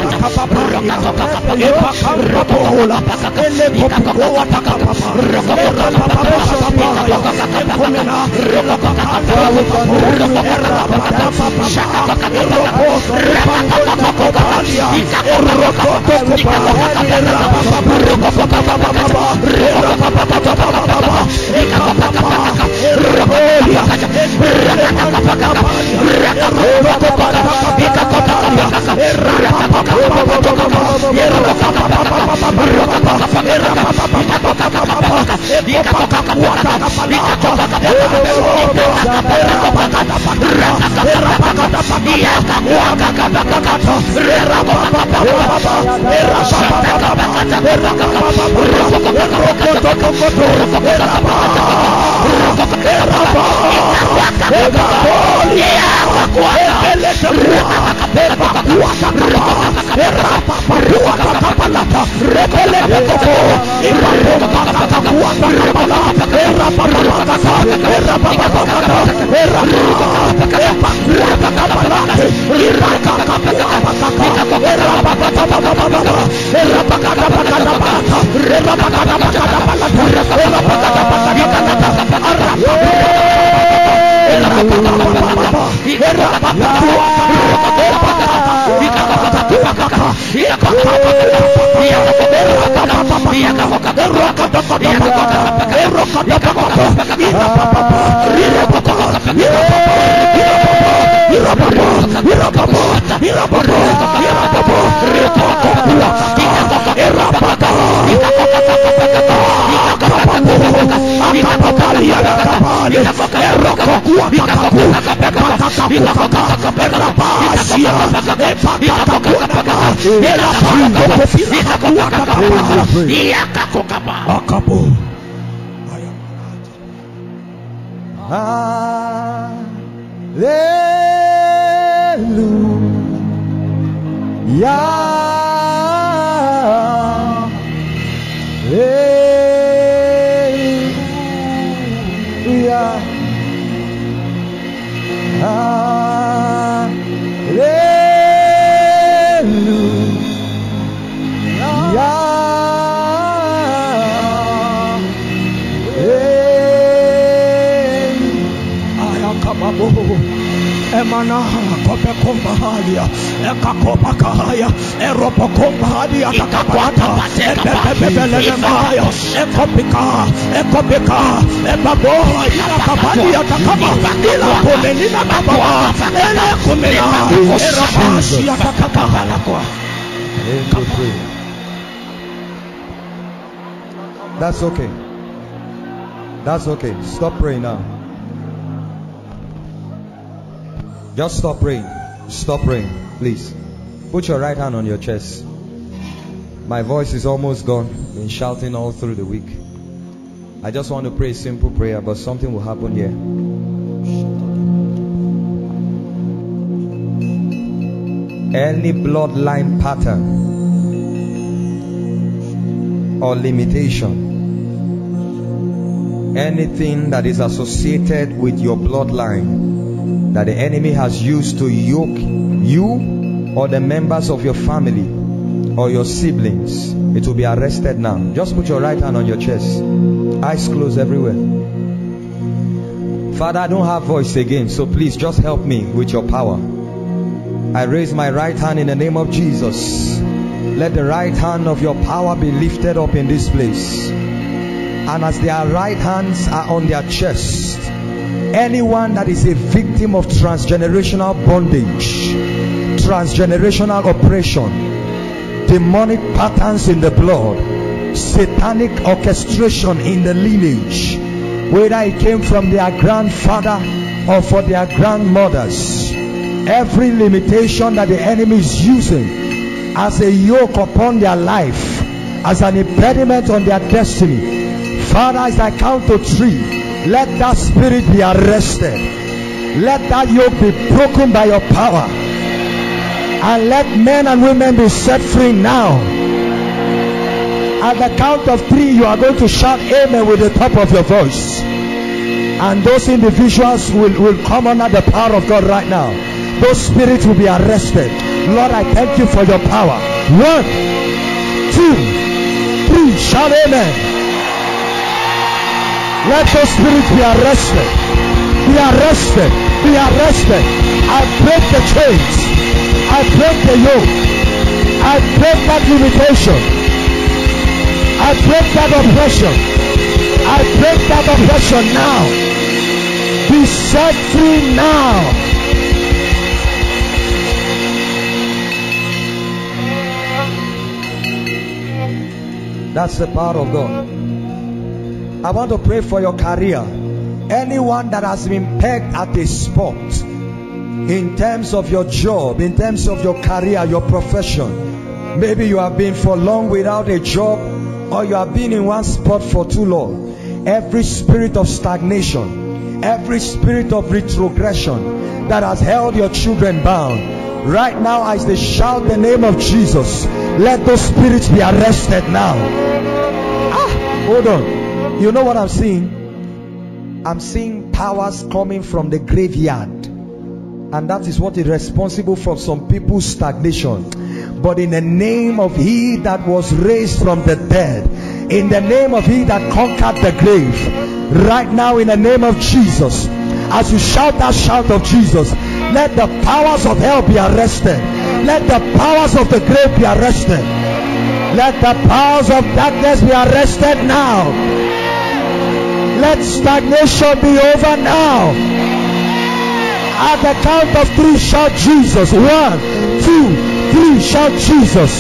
Rakapalia, Rakapalia, Rakapalia, Rakapalia, yeah! Yeah! Irapapa, Hallelujah. emana kope komba halia eka kopa kahaya eropo komba halia kakapata ebebebele nemaya ekopika ekopika ebaboy Ilakabadi, Atakaba, Ilakomelina Kababa, Elekomela, Erabashi, Atakabalakwa. Begin to pray. That's okay. That's okay. Stop praying now. Just stop praying. Stop praying, please. Put your right hand on your chest. My voice is almost gone. Been shouting all through the week. I just want to pray a simple prayer, but something will happen here. Any bloodline pattern or limitation, anything that is associated with your bloodline that the enemy has used to yoke you or the members of your family or your siblings, it will be arrested now. Just put your right hand on your chest, eyes closed everywhere. Father, I don't have voice again, so please just help me with your power. I raise my right hand in the name of Jesus. Let the right hand of your power be lifted up in this place. And as their right hands are on their chest, anyone that is a victim of transgenerational bondage, transgenerational oppression, demonic patterns in the blood, satanic orchestration in the lineage, whether it came from their grandfather or for their grandmothers, every limitation that the enemy is using as a yoke upon their life, as an impediment on their destiny. Father, as I count to three, let that spirit be arrested. Let that yoke be broken by your power. And let men and women be set free now. At the count of three, you are going to shout amen with the top of your voice. And those individuals will, will come under the power of God right now. Those spirits will be arrested. Lord, I thank you for your power. One, two, three. Shout amen. Let those spirits be arrested. Be arrested. Be arrested. I break the chains. I break the yoke. I break that limitation. I break that oppression. I break that oppression now. Be set free now. That's the power of God. I want to pray for your career. Anyone that has been pegged at a spot in terms of your job, in terms of your career, your profession. Maybe you have been for long without a job or you have been in one spot for too long. Every spirit of stagnation, every spirit of retrogression that has held your children bound. Right now, as they shout the name of Jesus, let those spirits be arrested now. Ah, hold on. You know what I'm seeing? I'm seeing powers coming from the graveyard. And that is what is responsible for some people's stagnation. But in the name of He that was raised from the dead, in the name of He that conquered the grave, right now in the name of Jesus, as you shout that shout of Jesus, let the powers of hell be arrested. Let the powers of the grave be arrested. Let the powers of darkness be arrested now. Let stagnation be over now. At the count of three, shout Jesus. One, two, three, shout Jesus.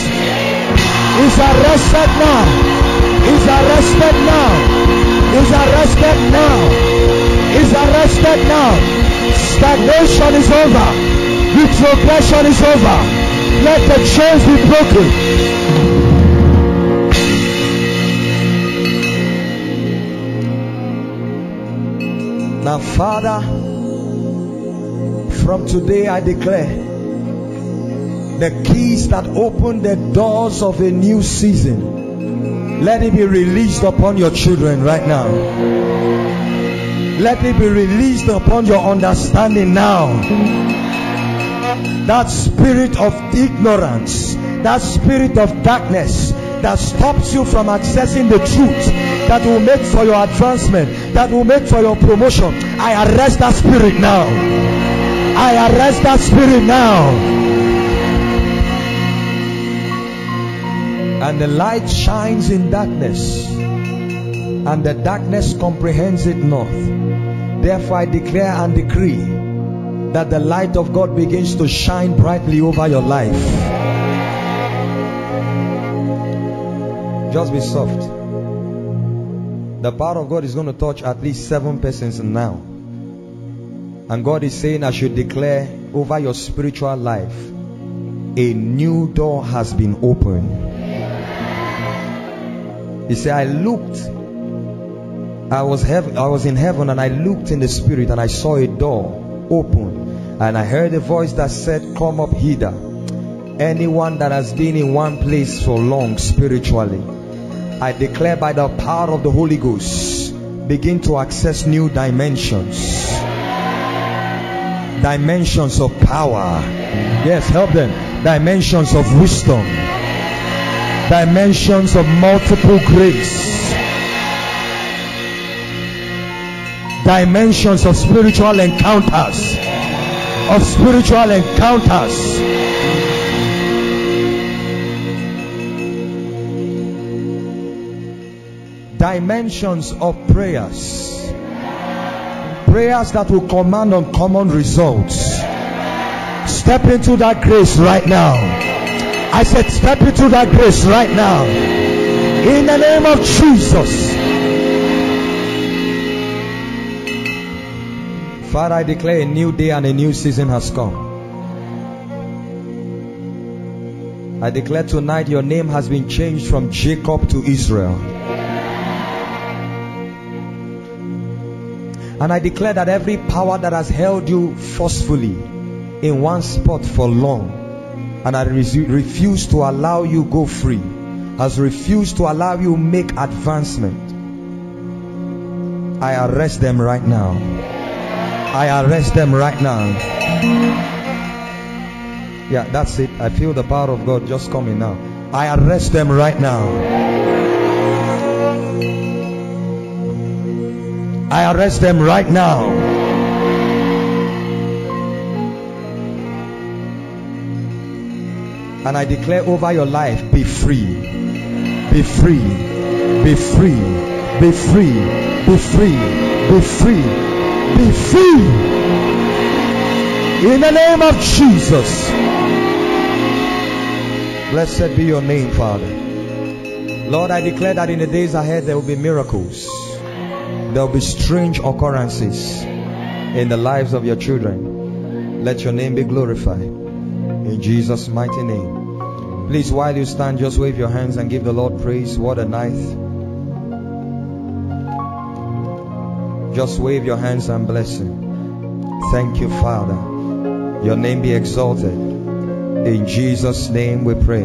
Is arrested now. Is arrested now. Is arrested now. Is arrested now. Stagnation is over. Retrogression is over. Let the chains be broken. Now, Father, from today I declare the keys that open the doors of a new season. Let it be released upon your children right now. Let it be released upon your understanding now. That spirit of ignorance, that spirit of darkness that stops you from accessing the truth that will make for your advancement, that will make for your promotion. I arrest that spirit now. I arrest that spirit now. And the light shines in darkness, and the darkness comprehends it not. Therefore, I declare and decree that the light of God begins to shine brightly over your life. Just be soft. The power of God is going to touch at least seven persons now. And God is saying, I should declare over your spiritual life a new door has been opened. He said, I looked. I was I was in heaven and I looked in the spirit and I saw a door open. And I heard a voice that said, Come up hither. Anyone that has been in one place for long spiritually, I declare by the power of the Holy Ghost, begin to access new dimensions. Dimensions of power. Yes, help them. Dimensions of wisdom. Dimensions of multiple grace. Dimensions of spiritual encounters. Of spiritual encounters. Dimensions of prayers. Prayers that will command uncommon results. Step into that grace right now. I said, step into that grace right now. In the name of Jesus. Father, I declare a new day and a new season has come. I declare tonight your name has been changed from Jacob to Israel. And I declare that every power that has held you forcefully in one spot for long and I refuse to allow you go free, has refused to allow you make advancement. I arrest them right now. I arrest them right now. Yeah, that's it. I feel the power of God just coming now. I arrest them right now. I arrest them right now. And I declare over your life be free. Be free. Be free. Be free. Be free. Be free. Be free. In the name of Jesus. Blessed be your name, Father. Lord, I declare that in the days ahead there will be miracles. There will be strange occurrences in the lives of your children. Let your name be glorified. In Jesus' mighty name. Please, while you stand, just wave your hands and give the Lord praise. What a night. Just wave your hands and bless Him. Thank you, Father. Your name be exalted. In Jesus' name we pray.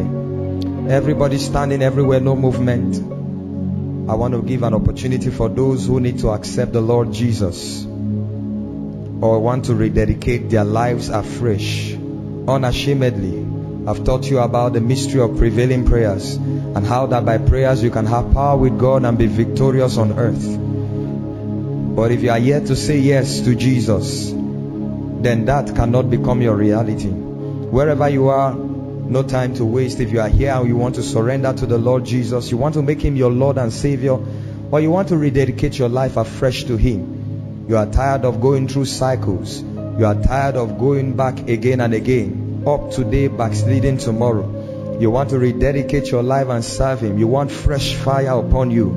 Everybody standing everywhere, no movement. I want to give an opportunity for those who need to accept the Lord Jesus or want to rededicate their lives afresh, unashamedly. I've taught you about the mystery of prevailing prayers and how that by prayers you can have power with God and be victorious on earth. But if you are yet to say yes to Jesus, then that cannot become your reality. Wherever you are, no time to waste. If you are here and you want to surrender to the Lord Jesus, you want to make Him your Lord and Savior, or you want to rededicate your life afresh to Him, you are tired of going through cycles, you are tired of going back again and again, up today, backsliding tomorrow. You want to rededicate your life and serve Him, you want fresh fire upon you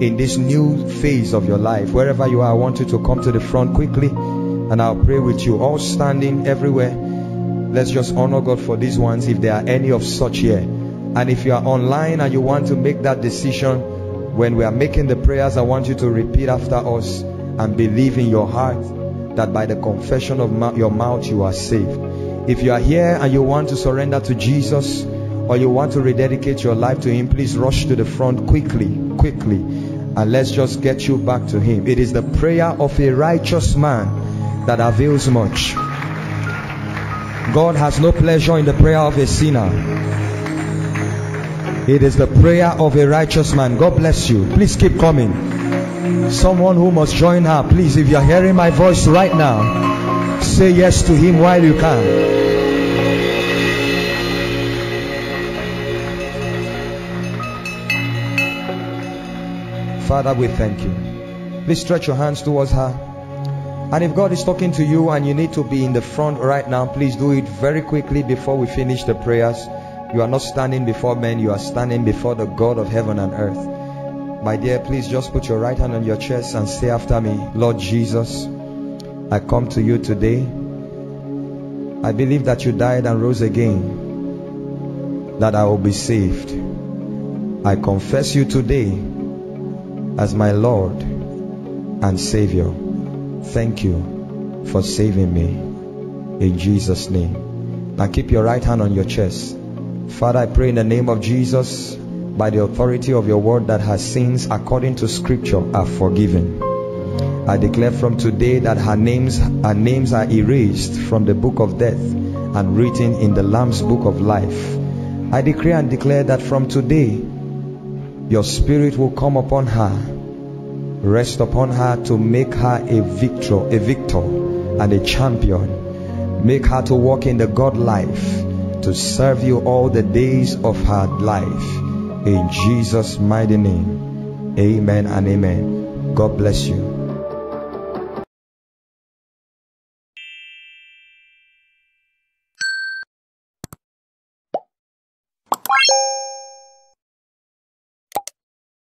in this new phase of your life. Wherever you are, I want you to come to the front quickly and I'll pray with you, all standing everywhere. Let's just honor God for these ones if there are any of such here. And if you are online and you want to make that decision, when we are making the prayers, I want you to repeat after us and believe in your heart that by the confession of your mouth you are saved. If you are here and you want to surrender to Jesus or you want to rededicate your life to Him, please rush to the front quickly, quickly, and let's just get you back to Him. It is the prayer of a righteous man that avails much. God has no pleasure in the prayer of a sinner. It is the prayer of a righteous man. God bless you. Please keep coming. Someone who must join her, please, if you're hearing my voice right now, say yes to him while you can. Father, we thank you. Please stretch your hands towards her. And if God is talking to you and you need to be in the front right now, please do it very quickly before we finish the prayers. You are not standing before men, you are standing before the God of heaven and earth. My dear, please just put your right hand on your chest and say after me, Lord Jesus, I come to you today. I believe that you died and rose again, that I will be saved. I confess you today as my Lord and Savior. Thank you for saving me. In Jesus' name. Now keep your right hand on your chest. Father, I pray in the name of Jesus, by the authority of your word, that her sins, according to scripture, are forgiven. I declare from today that her names, her names are erased from the book of death and written in the Lamb's book of life. I decree and declare that from today, your spirit will come upon her, rest upon her to make her a victor, a victor and a champion. Make her to walk in the God life to serve you all the days of her life. In Jesus' mighty name. Amen and amen. God bless you.